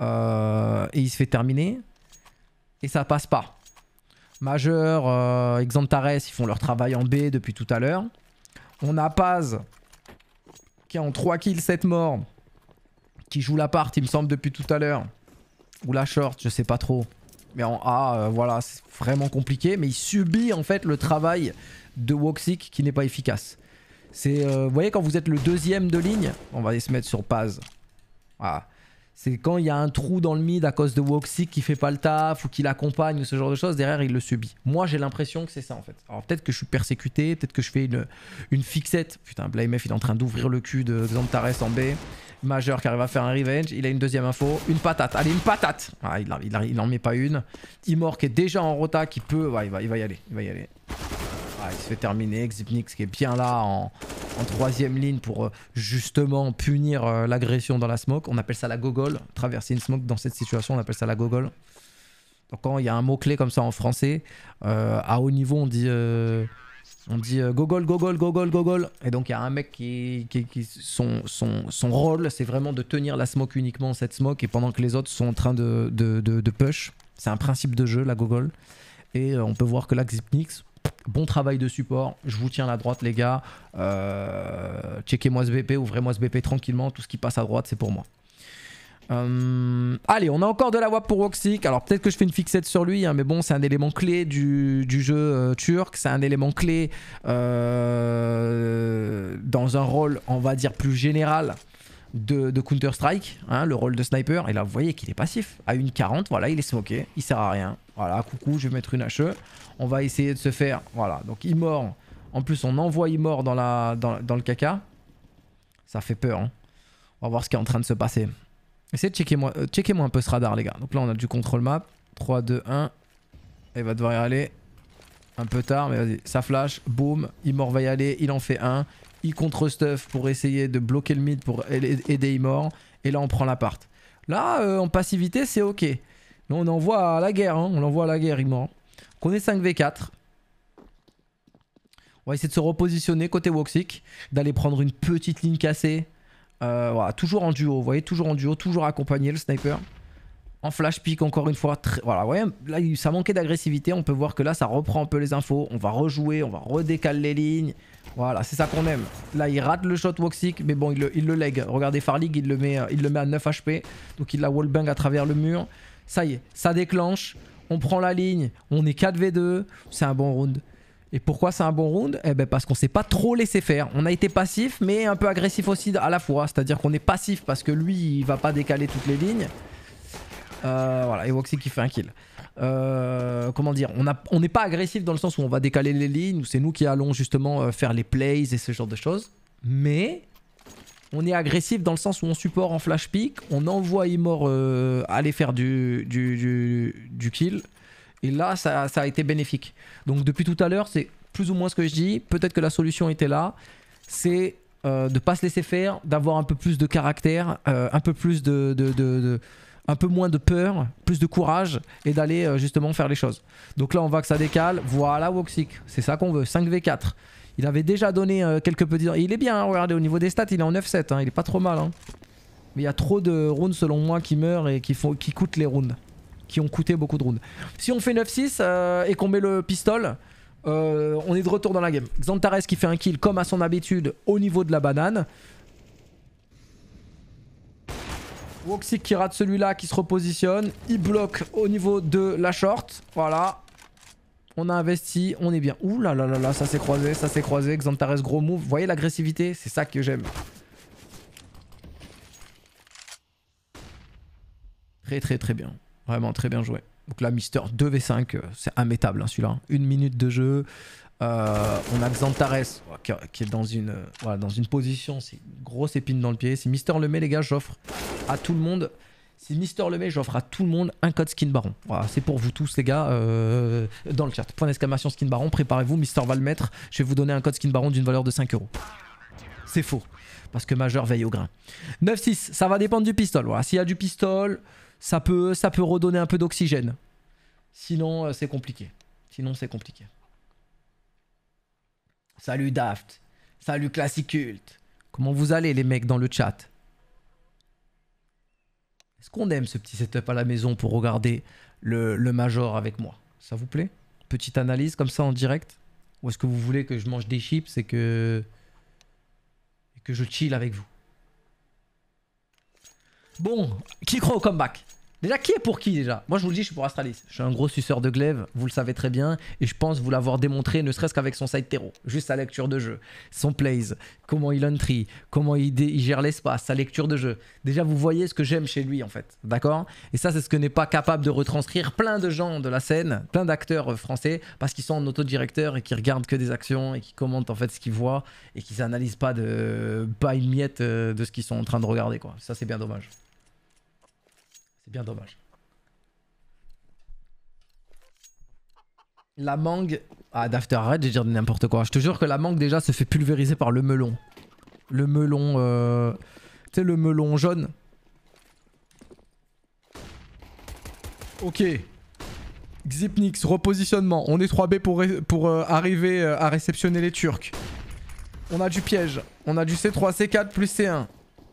Euh, et il se fait terminer. Et ça passe pas. Majeur, euh, Xantares, ils font leur travail en B depuis tout à l'heure. On a Paz, qui est en 3 kills, 7 morts, qui joue la part, il me semble, depuis tout à l'heure. Ou la short, je sais pas trop. Mais en A, euh, voilà, c'est vraiment compliqué. Mais il subit en fait le travail de Woxic qui n'est pas efficace. C'est, euh, vous voyez, quand vous êtes le deuxième de ligne, on va aller se mettre sur Paz. Voilà. C'est quand il y a un trou dans le mid à cause de Woxic qui fait pas le taf ou qui l'accompagne ou ce genre de choses, derrière il le subit. Moi j'ai l'impression que c'est ça en fait. Alors peut-être que je suis persécuté, peut-être que je fais une, une fixette. Putain, Blamef il est en train d'ouvrir le cul de Xantares en B. Majeur qui arrive à faire un revenge. Il a une deuxième info. Une patate. Allez, une patate. Ah, il, il, en met pas une. Imor qui est déjà en rota, qui peut. Ouais, va, il va y aller. Il va y aller. Il se fait terminer. Xipnix qui est bien là en, troisième ligne pour euh, justement punir euh, l'agression dans la smoke. On appelle ça la gogol. Traverser une smoke dans cette situation, on appelle ça la gogol. Donc quand il y a un mot-clé comme ça en français, euh, à haut niveau on dit on dit euh, gogol, gogol, gogol. Et donc il y a un mec qui, qui, son, son, son, rôle, c'est vraiment de tenir la smoke uniquement, cette smoke, et pendant que les autres sont en train de, de, de, push. C'est un principe de jeu, la gogol. Et euh, on peut voir que là, Xipnix, bon travail de support. Je vous tiens à la droite, les gars. Euh, checkez-moi ce BP, ouvrez-moi ce BP tranquillement. Tout ce qui passe à droite, c'est pour moi. Euh, allez, on a encore de la WAP pour Woxic. Alors peut-être que je fais une fixette sur lui, hein, mais bon, c'est un élément clé du, jeu euh, turc. C'est un élément clé dans un rôle, on va dire, plus général de, Counter-Strike, hein, le rôle de sniper. Et là, vous voyez qu'il est passif. À une 40, voilà, il est smoké, il sert à rien. Voilà, coucou, je vais mettre une HE. On va essayer de se faire, voilà, donc il mord. En plus, on envoie il mort dans, la, dans, le caca. Ça fait peur. Hein. On va voir ce qui est en train de se passer. Essayez de checker-moi euh, checker un peu ce radar, les gars. Donc là, on a du contrôle map. 3, 2, 1. Il va devoir y aller. Un peu tard, mais vas-y. Ça flash. Boum. Imor va y aller. Il en fait un. Il contre stuff pour essayer de bloquer le mid pour aider Imor. Et là, on prend l'appart. Là, euh, en passivité, c'est ok. On envoie à la guerre. Hein. On l'envoie à la guerre, Imor. On est 5v4. On va essayer de se repositionner côté Woxic. D'aller prendre une petite ligne cassée. Euh, voilà, toujours en duo, vous voyez, toujours en duo, toujours accompagné le sniper. En flash pick encore une fois, voilà, voyez, là ça manquait d'agressivité, on peut voir que là ça reprend un peu les infos, on va rejouer, on va redécaler les lignes. Voilà, c'est ça qu'on aime. Là il rate le shot Woxic, mais bon il le, il le leg. Regardez Farlig, il le met, il le met à 9 HP, donc il la wallbang à travers le mur. Ça y est, ça déclenche, on prend la ligne, on est 4v2, c'est un bon round. Et pourquoi c'est un bon round? Eh ben parce qu'on s'est pas trop laissé faire. On a été passif mais un peu agressif aussi à la fois. C'est-à-dire qu'on est passif parce que lui il va pas décaler toutes les lignes. Euh, voilà, et Woxy qui fait un kill. Euh, comment dire On n'est pas agressif dans le sens où on va décaler les lignes, c'est nous qui allons justement euh, faire les plays et ce genre de choses. Mais on est agressif dans le sens où on supporte en flash pick, on envoie Imor aller faire du, kill. Et là, ça, a été bénéfique. Donc depuis tout à l'heure, c'est plus ou moins ce que je dis. Peut-être que la solution était là. C'est euh, de ne pas se laisser faire, d'avoir un peu plus de caractère, euh, un peu un peu moins de peur, plus de courage et d'aller euh, justement faire les choses. Donc là, on voit que ça décale. Voilà Woxic, c'est ça qu'on veut. 5v4. Il avait déjà donné quelques petits. Il est bien, hein, regardez, au niveau des stats, il est en 9-7. Hein, il est pas trop mal. Hein. Mais il y a trop de rounds selon moi qui meurent et qui, font, qui coûtent les rounds qui ont coûté beaucoup de rounds. Si on fait 9-6 euh, et qu'on met le pistol, euh, on est de retour dans la game. Xantares qui fait un kill comme à son habitude au niveau de la banane. Woxic qui rate celui-là, qui se repositionne. Il bloque au niveau de la short. Voilà. On a investi, on est bien. Ouh là là là là, ça s'est croisé, ça s'est croisé. Xantares gros move. Vous voyez l'agressivité C'est ça que j'aime. Très très très bien. Vraiment très bien joué. Donc là, Mister 2v5, euh, c'est immétable hein, celui-là. Une minute de jeu. Euh, on a Xantares qui, est dans une, dans une position, c'est grosse épine dans le pied. C'est Mister Lemay, les gars, j'offre à tout le monde. C'est Mister Lemay, j'offre à tout le monde un code skin baron. C'est pour vous tous, les gars, euh, dans le chat. Point d'exclamation skin baron, préparez-vous, Mister va le mettre. Je vais vous donner un code skin baron d'une valeur de 5 euros. C'est faux, parce que Majeur veille au grain. 9-6, ça va dépendre du pistol. Voilà, s'il y a du pistol, ça peut, ça peut redonner un peu d'oxygène. Sinon, euh, c'est compliqué. Sinon, c'est compliqué. Salut Daft. Salut Classicult. Comment vous allez les mecs dans le chat? Est-ce qu'on aime ce petit setup à la maison pour regarder le, Major avec moi? Ça vous plaît? Petite analyse comme ça en direct? Ou est-ce que vous voulez que je mange des chips et que, que je chill avec vous? Bon, qui croit au comeback Déjà, qui est pour qui déjà? Moi, je vous le dis, je suis pour Astralis. Je suis un gros suceur de glaive, vous le savez très bien, et je pense vous l'avoir démontré, ne serait-ce qu'avec son side terreau. Juste sa lecture de jeu, son plays, comment il entry, comment il, gère l'espace, sa lecture de jeu. Déjà, vous voyez ce que j'aime chez lui, en fait. D'accord? Et ça, c'est ce que n'est pas capable de retranscrire plein de gens de la scène, plein d'acteurs français, parce qu'ils sont en autodirecteur et qui regardent que des actions et qui commentent en fait ce qu'ils voient et qui n'analysent pas, de, pas une miette euh, de ce qu'ils sont en train de regarder, quoi. Ça, c'est bien dommage. C'est bien dommage. La mangue... Ah, Dafter, arrête de dire n'importe quoi. Je te jure que la mangue, déjà, se fait pulvériser par le melon. Le melon... Euh... Tu sais, le melon jaune. Ok. Xipnix, repositionnement. On est 3B pour, pour euh, arriver euh, à réceptionner les Turcs. On a du piège. On a du C3, C4 plus C1.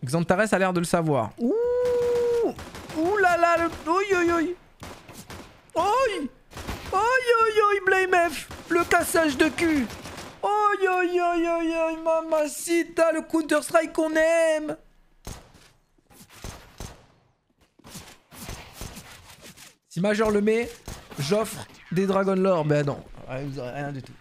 Xantares a l'air de le savoir. Ouh Oi, oi, oi. Oi Oi, oi, oi, Blame F. Le cassage de cul. Oi, oi, oi, oi, oi, mamacita, le Counter-Strike qu'on aime. Si Major le met, j'offre des Dragon Lore. Ben non, vous aurez rien du tout.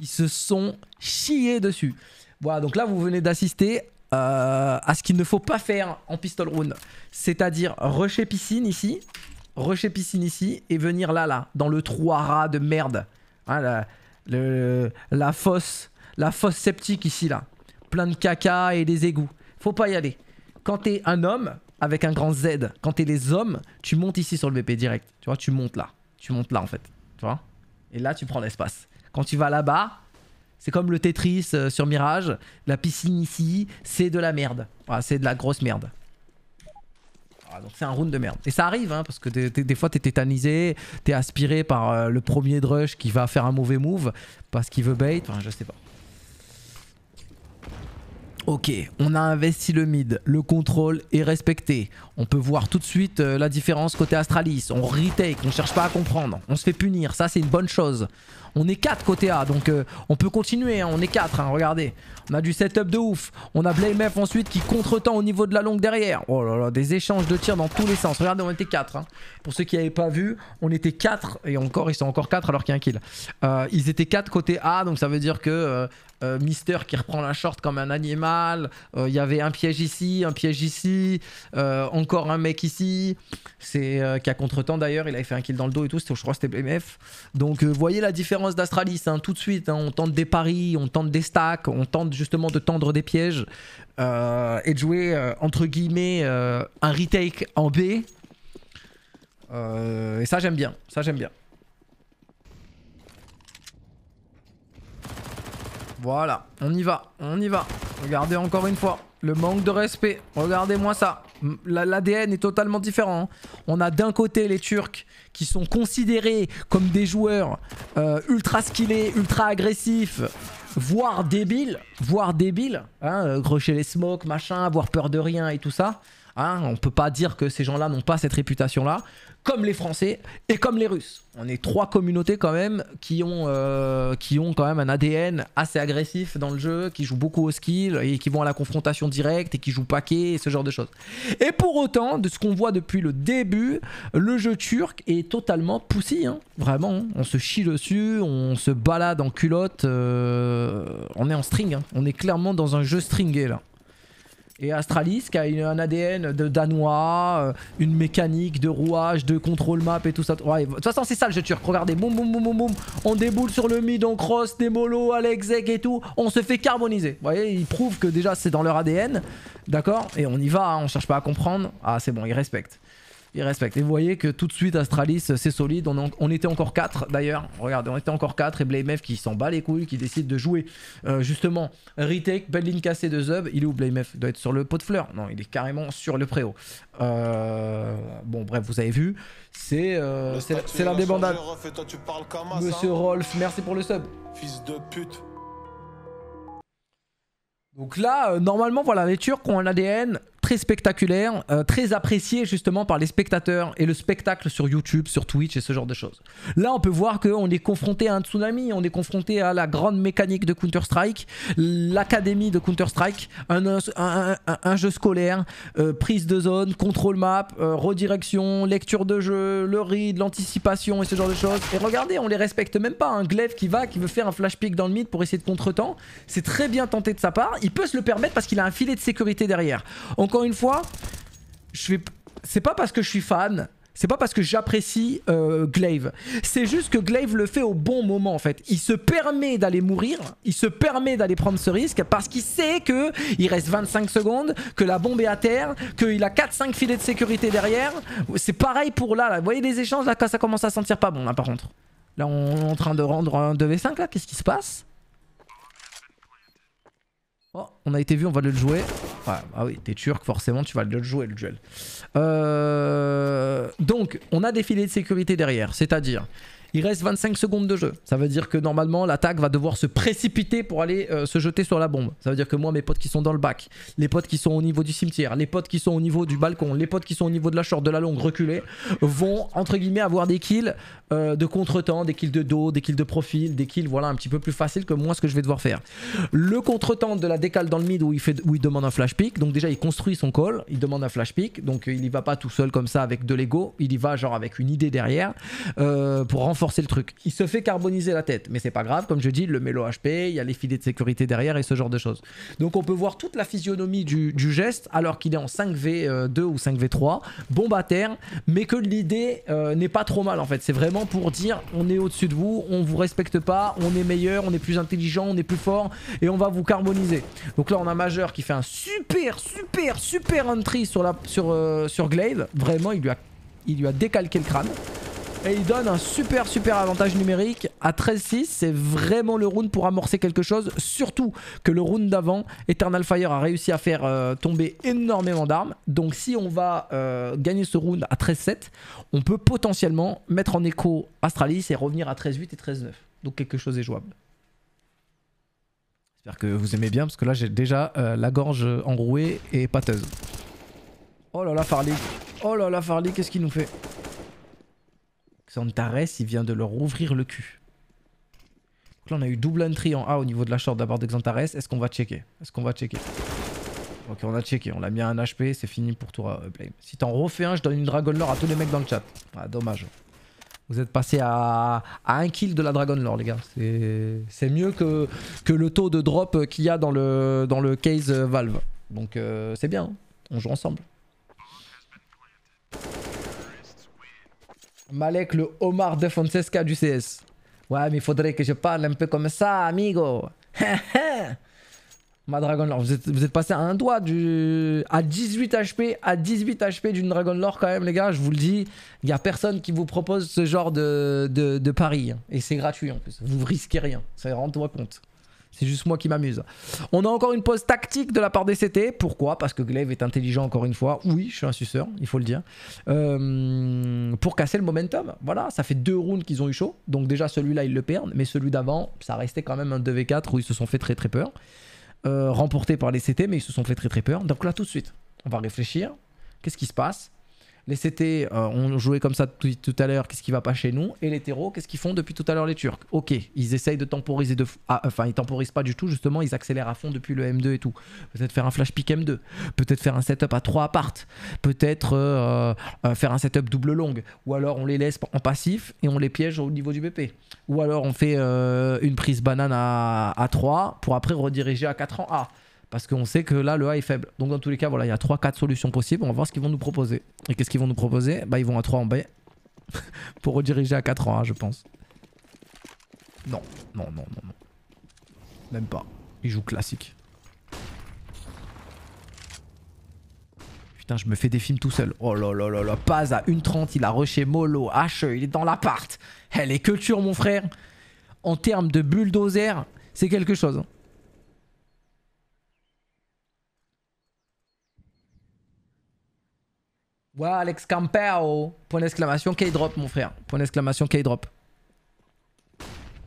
Ils se sont chiés dessus. Voilà, donc là, vous venez d'assister euh, à ce qu'il ne faut pas faire en pistol round. C'est-à-dire rusher piscine ici, rusher piscine ici, et venir là, là, dans le trou à rat de merde. Hein, la, la fosse, la fosse sceptique ici, là. Plein de caca et des égouts. Faut pas y aller. Quand t'es un homme, avec un grand Z, quand t'es les hommes, tu montes ici sur le BP direct. Tu vois, tu montes là. Tu montes là, en fait. Tu vois? Et là, tu prends l'espace. Quand tu vas là-bas, c'est comme le Tetris euh, sur Mirage. La piscine ici, c'est de la merde. c'est de la grosse merde. c'est un round de merde. Et ça arrive, hein, parce que des fois t'es tétanisé, t'es aspiré par euh, le premier drush qui va faire un mauvais move parce qu'il veut bait, enfin je sais pas. Ok, on a investi le mid, le contrôle est respecté. On peut voir tout de suite euh, la différence côté Astralis. On retake, on cherche pas à comprendre. On se fait punir, ça c'est une bonne chose. On est 4 côté A, donc euh, on peut continuer, hein. on est 4, hein, regardez. On a du setup de ouf. On a Blamef ensuite qui contre-temps au niveau de la longue derrière. Oh là là, des échanges de tirs dans tous les sens. Regardez, on était 4. Hein. Pour ceux qui n'avaient pas vu, on était 4, et encore, ils sont encore 4 alors qu'il y a un kill. Euh, ils étaient 4 côté A, donc ça veut dire que euh, Mister qui reprend la short comme un animal. Il y avait un piège ici, un piège ici. Encore un mec ici. C'est qui a contre-temps d'ailleurs. Il avait fait un kill dans le dos et tout. Je crois que c'était BMF. Donc voyez la différence d'Astralis hein, tout de suite. Hein. on tente des paris, on tente des stacks, on tente justement de tendre des pièges et de jouer entre guillemets un retake en B. et ça j'aime bien. Ça j'aime bien. Voilà, on y va, on y va. Regardez encore une fois, le manque de respect. Regardez-moi ça. L'ADN est totalement différent. Hein. On a d'un côté les Turcs qui sont considérés comme des joueurs euh, ultra skillés, ultra agressifs, voire débiles. Voire débiles. Hein, les smokes, machin, avoir peur de rien et tout ça. Hein, on peut pas dire que ces gens-là n'ont pas cette réputation-là comme les Français et comme les Russes. On est trois communautés quand même qui ont, euh, quand même un ADN assez agressif dans le jeu, qui jouent beaucoup au skill et qui vont à la confrontation directe et qui jouent paquet et ce genre de choses. Et pour autant, de ce qu'on voit depuis le début, le jeu turc est totalement poussé. Hein. Vraiment, hein. on se chie dessus, on se balade en culotte, euh, on est en string. Hein. On est clairement dans un jeu stringé là. Et Astralis qui a un ADN de danois, euh, une mécanique de rouage, de contrôle map et tout ça. De toute façon, c'est ça le jeu turc. Regardez, boum boum boum boum boum. On déboule sur le mid, on cross des molos, Alexek et tout. On se fait carboniser. Vous voyez, ils prouvent que déjà c'est dans leur ADN. D'accord? Et on y va, hein, on cherche pas à comprendre. Ah, c'est bon, ils respectent. Ils respectent. Et vous voyez que tout de suite, Astralis, c'est solide. On, était encore 4 d'ailleurs. Regardez, on était encore 4 et Blamef qui s'en bat les couilles, qui décide de jouer euh, justement retake, belle ligne cassée de Zub. Il est où Blamef Il doit être sur le pot de fleurs. Non, il est carrément sur le préau. Euh, bon, bref, vous avez vu. C'est euh, c'est l'indépendant. Monsieur Rolf, merci pour le sub. Fils de pute. Donc là, euh, normalement, voilà, les Turcs ont un ADN très spectaculaire, euh, très apprécié justement par les spectateurs et le spectacle sur YouTube, sur Twitch et ce genre de choses. Là, on peut voir qu'on est confronté à un tsunami, on est confronté à la grande mécanique de Counter-Strike, l'académie de Counter-Strike, un, jeu scolaire, euh, prise de zone, contrôle map, euh, redirection, lecture de jeu, le read, l'anticipation et ce genre de choses. Et regardez, on les respecte même pas. Un Glaive qui va, qui veut faire un flash pick dans le mid pour essayer de contre-temps, c'est très bien tenté de sa part. Il peut se le permettre parce qu'il a un filet de sécurité derrière. Une fois, c'est pas parce que je suis fan, c'est pas parce que j'apprécie euh, Glaive. C'est juste que Glaive le fait au bon moment en fait. Il se permet d'aller mourir, il se permet d'aller prendre ce risque parce qu'il sait que il reste 25 secondes, que la bombe est à terre, qu'il a 4-5 filets de sécurité derrière. C'est pareil pour là, Vous voyez les échanges là quand ça commence à sentir pas bon là par contre. Là on est en train de rendre un 2v5 là, qu'est-ce qui se passe? Oh, on a été vu, on va le jouer. ah oui, t'es turc, forcément, tu vas le jouer le duel. Euh, donc, on a des filets de sécurité derrière, c'est-à-dire il reste 25 secondes de jeu. Ça veut dire que normalement l'attaque va devoir se précipiter pour aller euh, se jeter sur la bombe. Ça veut dire que moi mes potes qui sont dans le bac, les potes qui sont au niveau du cimetière, les potes qui sont au niveau du balcon, les potes qui sont au niveau de la short, de la longue reculée, vont entre guillemets avoir des kills euh, de contretemps, des kills de dos, des kills de profil, des kills voilà un petit peu plus faciles que moi ce que je vais devoir faire. Le contretemps de la décale dans le mid où il, fait, où il demande un flash pick. Donc déjà il construit son call, il demande un flash pick. Donc il y va pas tout seul comme ça avec de l'ego, il y va genre avec une idée derrière euh, pour renforcer forcer le truc. Il se fait carboniser la tête, mais c'est pas grave, comme je dis, le mélo HP, il y a les filets de sécurité derrière et ce genre de choses. Donc on peut voir toute la physionomie du, geste alors qu'il est en 5v2 ou 5v3, bombe à terre, mais que l'idée euh, n'est pas trop mal en fait. C'est vraiment pour dire on est au-dessus de vous, on vous respecte pas, on est meilleur, on est plus intelligent, on est plus fort et on va vous carboniser. Donc là on a Majeur qui fait un super super super entry sur, euh, sur Glaive. Vraiment il lui a, il lui a décalqué le crâne. Et il donne un super super avantage numérique à 13-6. C'est vraiment le round pour amorcer quelque chose. Surtout que le round d'avant, Eternal Fire a réussi à faire euh, tomber énormément d'armes. Donc si on va euh, gagner ce round à 13-7, on peut potentiellement mettre en écho Astralis et revenir à 13-8 et 13-9. Donc quelque chose est jouable. J'espère que vous aimez bien parce que là j'ai déjà euh, la gorge enrouée et pâteuse. Oh là là Farley. Oh là là Farley, qu'est-ce qu'il nous fait? Xantares, il vient de leur ouvrir le cul. Donc là, on a eu double entry en A au niveau de la short d'abord de Xantares. Est-ce qu'on va checker? Est-ce qu'on va checker? Ok, on a checké. On l'a mis à un HP. C'est fini pour tout euh, Blame. Si t'en refais un, je donne une Dragon Lore à tous les mecs dans le chat. Ah, dommage. Vous êtes passé à, un kill de la Dragon Lore, les gars. C'est mieux que, le taux de drop qu'il y a dans le, case Valve. Donc euh, c'est bien. Hein. On joue ensemble. Malek, le Omar de Fonseca du CS. Ouais, mais il faudrait que je parle un peu comme ça, amigo. *laughs* Ma Dragon Lore, vous êtes, passé à un doigt du... à 18 HP, à 18 HP d'une Dragon Lore quand même les gars, je vous le dis, il n'y a personne qui vous propose ce genre de, de, pari. Hein. Et c'est gratuit en plus, vous risquez rien, ça rend-toi compte. C'est juste moi qui m'amuse. On a encore une pause tactique de la part des CT. Pourquoi? Parce que Glaive est intelligent encore une fois. Oui, je suis un suceur, il faut le dire. Euh, pour casser le momentum. Voilà, ça fait deux rounds qu'ils ont eu chaud. Donc déjà celui-là, ils le perdent. Mais celui d'avant, ça restait quand même un 2v4 où ils se sont fait très très peur. Euh, remporté par les CT, mais ils se sont fait très très peur. Donc là, tout de suite, on va réfléchir. Qu'est-ce qui se passe? Les CT euh, ont joué comme ça tout, à l'heure, qu'est-ce qui va pas chez nous? Et les terreaux, qu'est-ce qu'ils font depuis tout à l'heure les Turcs? Ok, ils essayent de temporiser de... Ah, enfin, ils temporisent pas du tout, justement, ils accélèrent à fond depuis le M2 et tout. Peut-être faire un flash pick M2, peut-être faire un setup à 3 appart, peut-être euh, euh, faire un setup double longue, ou alors on les laisse en passif et on les piège au niveau du BP. Ou alors on fait une prise banane à, à 3 pour après rediriger à 4 en A. Parce qu'on sait que là, le A est faible. Donc dans tous les cas, voilà, il y a 3-4 solutions possibles. On va voir ce qu'ils vont nous proposer. Et qu'est-ce qu'ils vont nous proposer? Bah ils vont à 3 en B. *laughs* pour rediriger à 4 en A, je pense. Non, non, non, non, non. Même pas. Ils jouent classique. Putain, je me fais des films tout seul. Oh là là là là. Paz à 1.30, il a rushé Molo, H, il est dans l'appart. Elle est culture, mon frère. En termes de bulldozer, c'est quelque chose. Ouais, Alex Campeo. Point d'exclamation, K-drop, mon frère. Point d'exclamation, K-drop.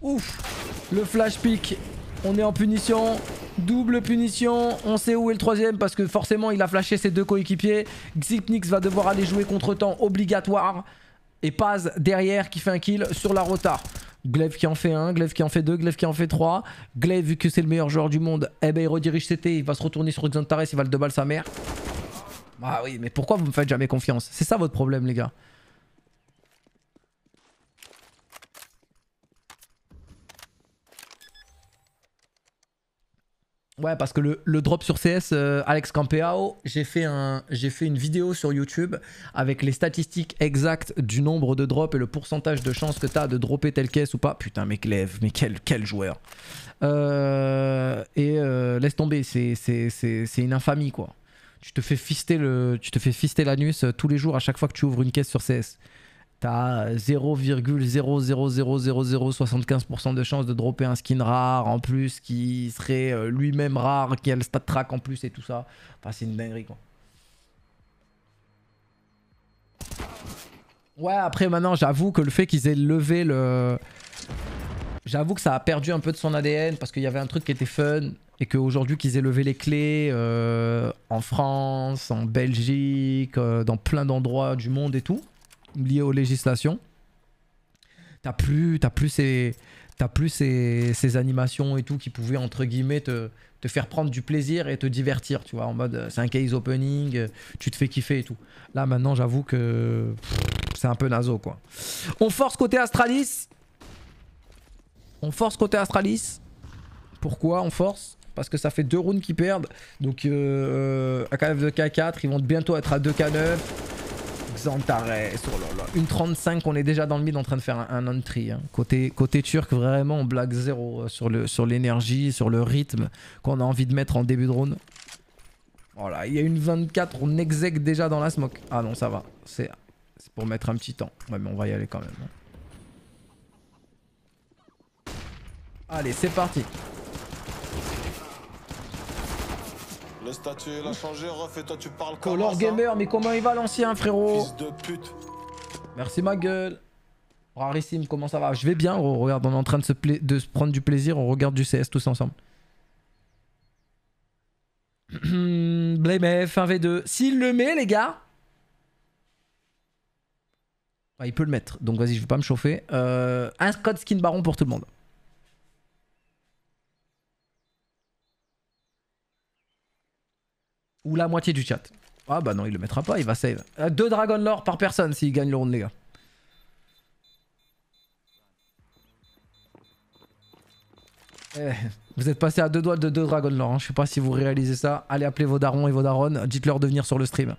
Ouf. Le flash pick. On est en punition. Double punition. On sait où est le troisième parce que forcément, il a flashé ses deux coéquipiers. Xipnix va devoir aller jouer contre temps obligatoire. Et Paz derrière qui fait un kill sur la rota. Glaive qui en fait un, Glaive qui en fait deux, Glaive qui en fait trois. Glaive, vu que c'est le meilleur joueur du monde, eh ben il redirige CT, il va se retourner sur Xantares, il va le deux balles sa mère. Ah oui, mais pourquoi vous me faites jamais confiance? C'est ça votre problème, les gars. Ouais, parce que le, drop sur CS, euh, Alex Campeao, j'ai fait, un, fait une vidéo sur YouTube avec les statistiques exactes du nombre de drops et le pourcentage de chances que t'as de dropper telle caisse ou pas. Putain, mais Clève, mais quel, joueur. Euh, et euh, laisse tomber, c'est une infamie quoi. Tu te fais fister le, tu te fais l'anus euh, tous les jours à chaque fois que tu ouvres une caisse sur CS. T'as 0,0000075% de chance de dropper un skin rare en plus qui serait euh, lui-même rare, qui a le stat track en plus et tout ça. Enfin, c'est une dinguerie quoi. Ouais, après maintenant, j'avoue que le fait qu'ils aient levé le. J'avoue que ça a perdu un peu de son ADN parce qu'il y avait un truc qui était fun et qu'aujourd'hui qu'ils aient levé les clés euh, en France, en Belgique, euh, dans plein d'endroits du monde et tout, liés aux législations, t'as plus, t'as plus ces, plus ces, animations et tout qui pouvaient entre guillemets te, faire prendre du plaisir et te divertir, tu vois, en mode euh, c'est un case opening, tu te fais kiffer et tout. Là maintenant, j'avoue que c'est un peu nazo quoi. On force côté Astralis. On force côté Astralis. Pourquoi on force? Parce que ça fait deux rounds qu'ils perdent. Donc AKF de K4, ils vont bientôt être à 2K9. Xantares, oh là là. Une 35, on est déjà dans le mid en train de faire un, entry. hein. Côté, turc, vraiment, on blague zéro euh, sur l'énergie, sur, le rythme qu'on a envie de mettre en début de round. Voilà, il y a une 24, on exec déjà dans la smoke. Ah non, ça va. C'est c'est pour mettre un petit temps. Ouais, mais on va y aller quand même. hein. Allez, c'est parti. Le statut il a changé, ref et toi tu parles Color comment, ça Gamer, mais comment il va l'ancien frérot Fils de pute. Merci ma gueule. Rarissime, comment ça va Je vais bien, gros. Regarde, on est en train de se, pla- de se prendre du plaisir. On regarde du CS tous ensemble. *clears throat* Blame F, 1v2. S'il le met, les gars. Ah, il peut le mettre. Donc vas-y, je vais pas me chauffer. Euh, un code skin baron pour tout le monde. Ou la moitié du chat. Ah bah non, il le mettra pas, il va save. Euh, deux Dragon Lore par personne s'il gagne le round, les gars. Eh, vous êtes passé à deux doigts de deux Dragon Lore. Hein. Je sais pas si vous réalisez ça. Allez appeler vos darons et vos darons. Dites-leur de venir sur le stream.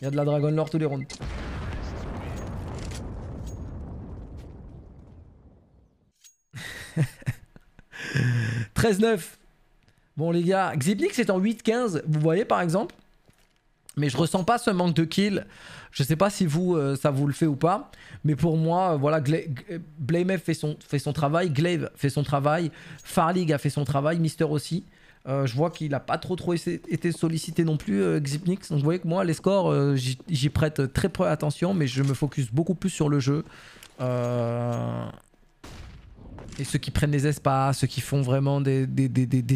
Il y a de la Dragon Lore tous les rounds. *laughs* « 13-9 Bon les gars, Xipnix est en 8-15, vous voyez par exemple mais je ressens pas ce manque de kill. Je sais pas si vous euh, ça vous le fait ou pas, mais pour moi, euh, voilà, Blamef fait son, travail, Glaive fait son travail, Farlig a fait son travail, Mister aussi. Euh, je vois qu'il a pas trop trop été sollicité non plus, euh, Xipnix. Donc vous voyez que moi, les scores, j'y j'y prête très peu attention, mais je me focus beaucoup plus sur le jeu. Et ceux qui prennent des espaces, ceux qui font vraiment des,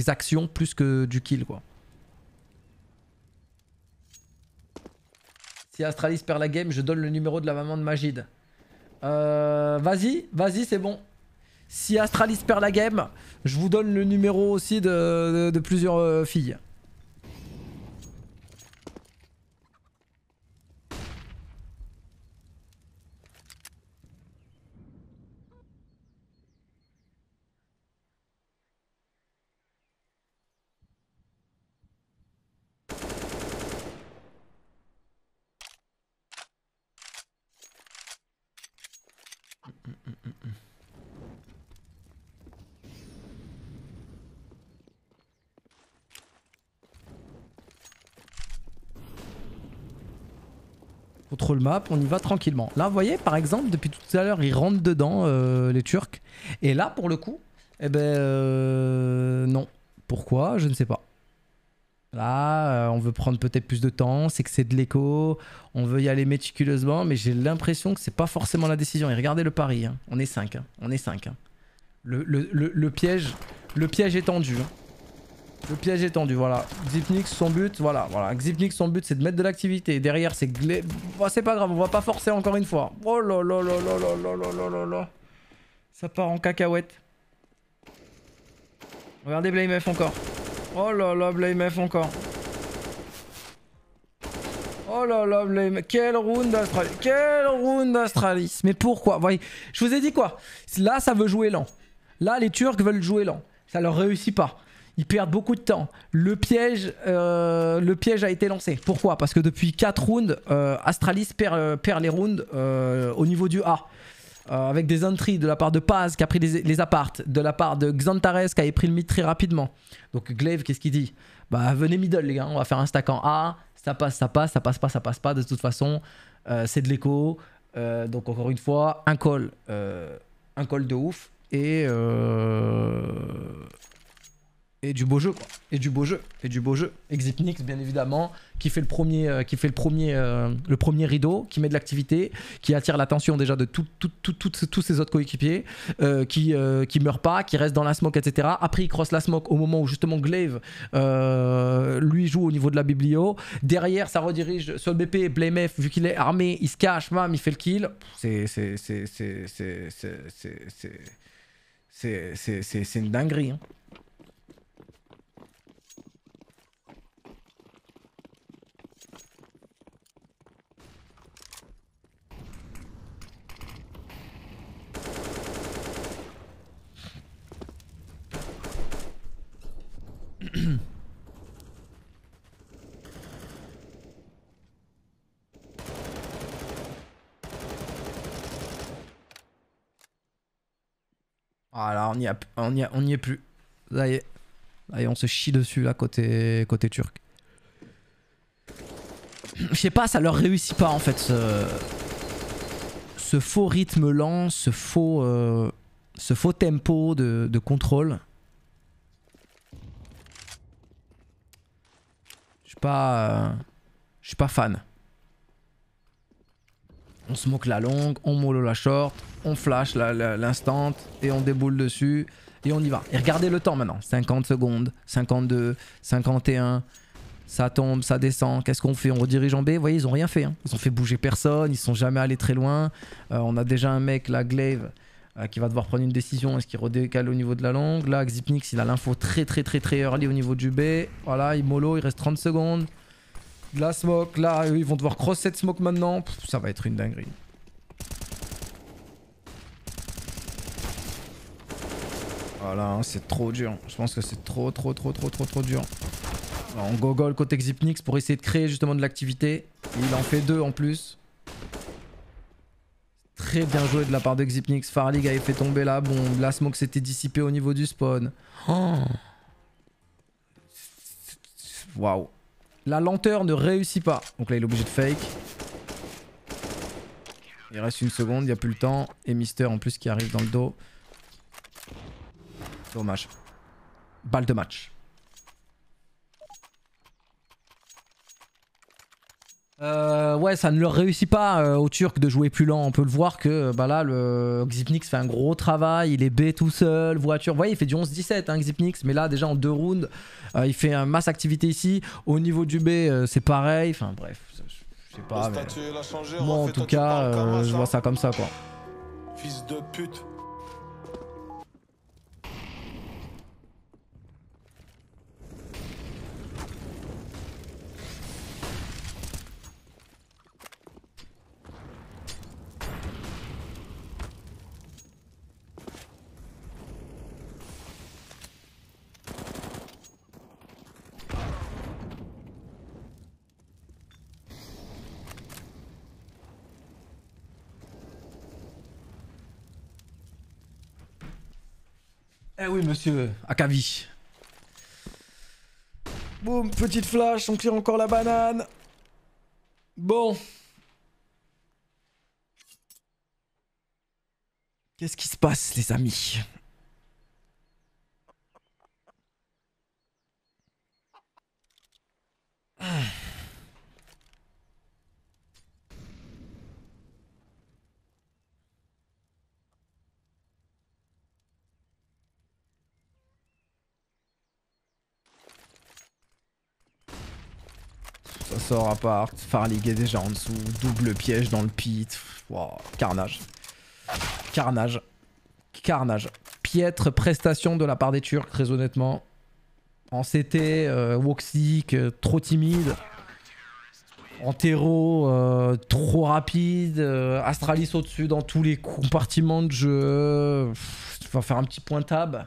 actions plus que du kill, quoi. Si Astralis perd la game, je donne le numéro de la maman de Magid. Euh, vas-y, vas-y, c'est bon. Si Astralis perd la game, je vous donne le numéro aussi de plusieurs euh, filles. Contrôle map, on y va tranquillement. Là, vous voyez, par exemple, depuis tout à l'heure, ils rentrent dedans, euh, les Turcs. Et là, pour le coup, eh ben euh, non. Pourquoi? Je ne sais pas. Là, euh, on veut prendre peut-être plus de temps, c'est que c'est de l'écho, on veut y aller méticuleusement, mais j'ai l'impression que c'est pas forcément la décision. Et regardez le pari, hein. on est 5, hein. on est 5. Hein. Le, le, le, piège, le piège est tendu. Le piège est tendu, voilà. Xipnix, son but, voilà, voilà. Xipnix, son but, c'est de mettre de l'activité. Derrière, c'est glé... c'est pas grave, on va pas forcer encore une fois. Oh là là là là là là là là Ça part en cacahuète. Regardez Blamef encore. Oh là là, Blamef encore. Oh là là, Blame. Quel round d'Astralis. Quel round d'Astralis. Mais pourquoi? Voyez, je vous ai dit quoi? Là, ça veut jouer lent. Là, les Turcs veulent jouer lent. Ça leur réussit pas. Ils perdent beaucoup de temps. Le piège, euh, le piège a été lancé. Pourquoi? Parce que depuis 4 rounds, euh, Astralis perd, euh, perd, les rounds au niveau du A. avec des entries de la part de Paz qui a pris les, les de la part de Xantares qui a pris le mid très rapidement. Donc Glaive, qu'est-ce qu'il dit? Bah venez middle les gars, on va faire un stack en A, ça passe, ça passe, ça passe pas, ça passe pas. De toute façon, c'est de l'écho. donc encore une fois, un call, un call de ouf et et du beau jeu. Et du beau jeu, et du beau jeu. Exipnix bien évidemment, qui fait le premier, euh, qui fait le premier, euh, le premier rideau, qui met de l'activité, qui attire l'attention déjà de tous ses autres coéquipiers, euh, qui qui meurt pas, qui reste dans la smoke, etc. Après il cross la smoke au moment où justement Glaive lui joue au niveau de la biblio. Derrière ça redirige sur le BP, Blamef vu qu'il est armé, il se cache, mam, il fait le kill. C'est c'est c'est c'est c'est c'est c'est une dinguerie. Hein. Voilà, on y, a, on, y on y est plus. Là, on se chie dessus, là, côté, turc. Je sais pas, ça leur réussit pas, en fait, ce, faux rythme lent, ce faux, euh, tempo de, contrôle. Je suis pas... Euh, suis pas fan. On smoke la longue, on mollo la short, on flash l'instant et on déboule dessus et on y va. Et regardez le temps maintenant. 50 secondes, 52, 51. Ça tombe, ça descend. Qu'est-ce qu'on fait? On redirige en B? Vous voyez, ils ont rien fait. Hein. Ils ont fait bouger personne. Ils sont jamais allés très loin. Euh, on a déjà un mec, la Glaive, euh, qui va devoir prendre une décision. Est-ce qu'il redécale au niveau de la longue Là, Xipnix, il a l'info très très très très early au niveau du B. Voilà, il mollo, il reste 30 secondes. La smoke, là, ils vont devoir cross cette smoke maintenant. ça va être une dinguerie. Voilà, hein, c'est trop dur. Je pense que c'est trop, trop, trop, trop, trop, trop dur. on gogole côté Xipnix pour essayer de créer justement de l'activité. Il en fait deux en plus. Très bien joué de la part de Xipnix. Farlig avait fait tomber la bombe. La smoke s'était dissipée au niveau du spawn. Waouh. La lenteur ne réussit pas. Donc là, il est obligé de fake. Il reste une seconde, il n'y a plus le temps. Et Mister en plus qui arrive dans le dos. Dommage. Balle de match. Euh, ouais, ça ne leur réussit pas euh, aux Turcs de jouer plus lent. On peut le voir que bah là, le Xipnix fait un gros travail. Il est B tout seul, voiture. Vous voyez, il fait du 11-17, hein, Xipnix. Mais là, déjà en deux rounds, euh, il fait un masse activité ici. Au niveau du B, c'est pareil. Enfin, bref, je sais pas. Moi, en tout cas, je vois ça comme ça, quoi. Fils de pute. Eh oui, monsieur Akavi. Boum, petite flash, on tire encore la banane. Bon. Qu'est-ce qui se passe, les amis? À part. Farlig est déjà en dessous. Double piège dans le pit. Wow, carnage. Carnage. Carnage. Piètre prestation de la part des Turcs, très honnêtement. En CT, euh, euh, trop timide. En terreau, euh, trop rapide. euh, Astralis au-dessus dans tous les compartiments de jeu. Pff, vas faire un petit pointable.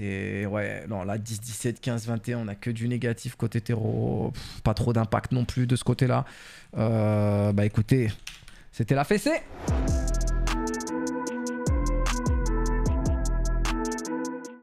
C'est. Ouais, non, là, 10, 17, 15, 21, on a que du négatif côté terreau. Pas trop d'impact non plus de ce côté-là. Euh, bah écoutez, c'était la fessée.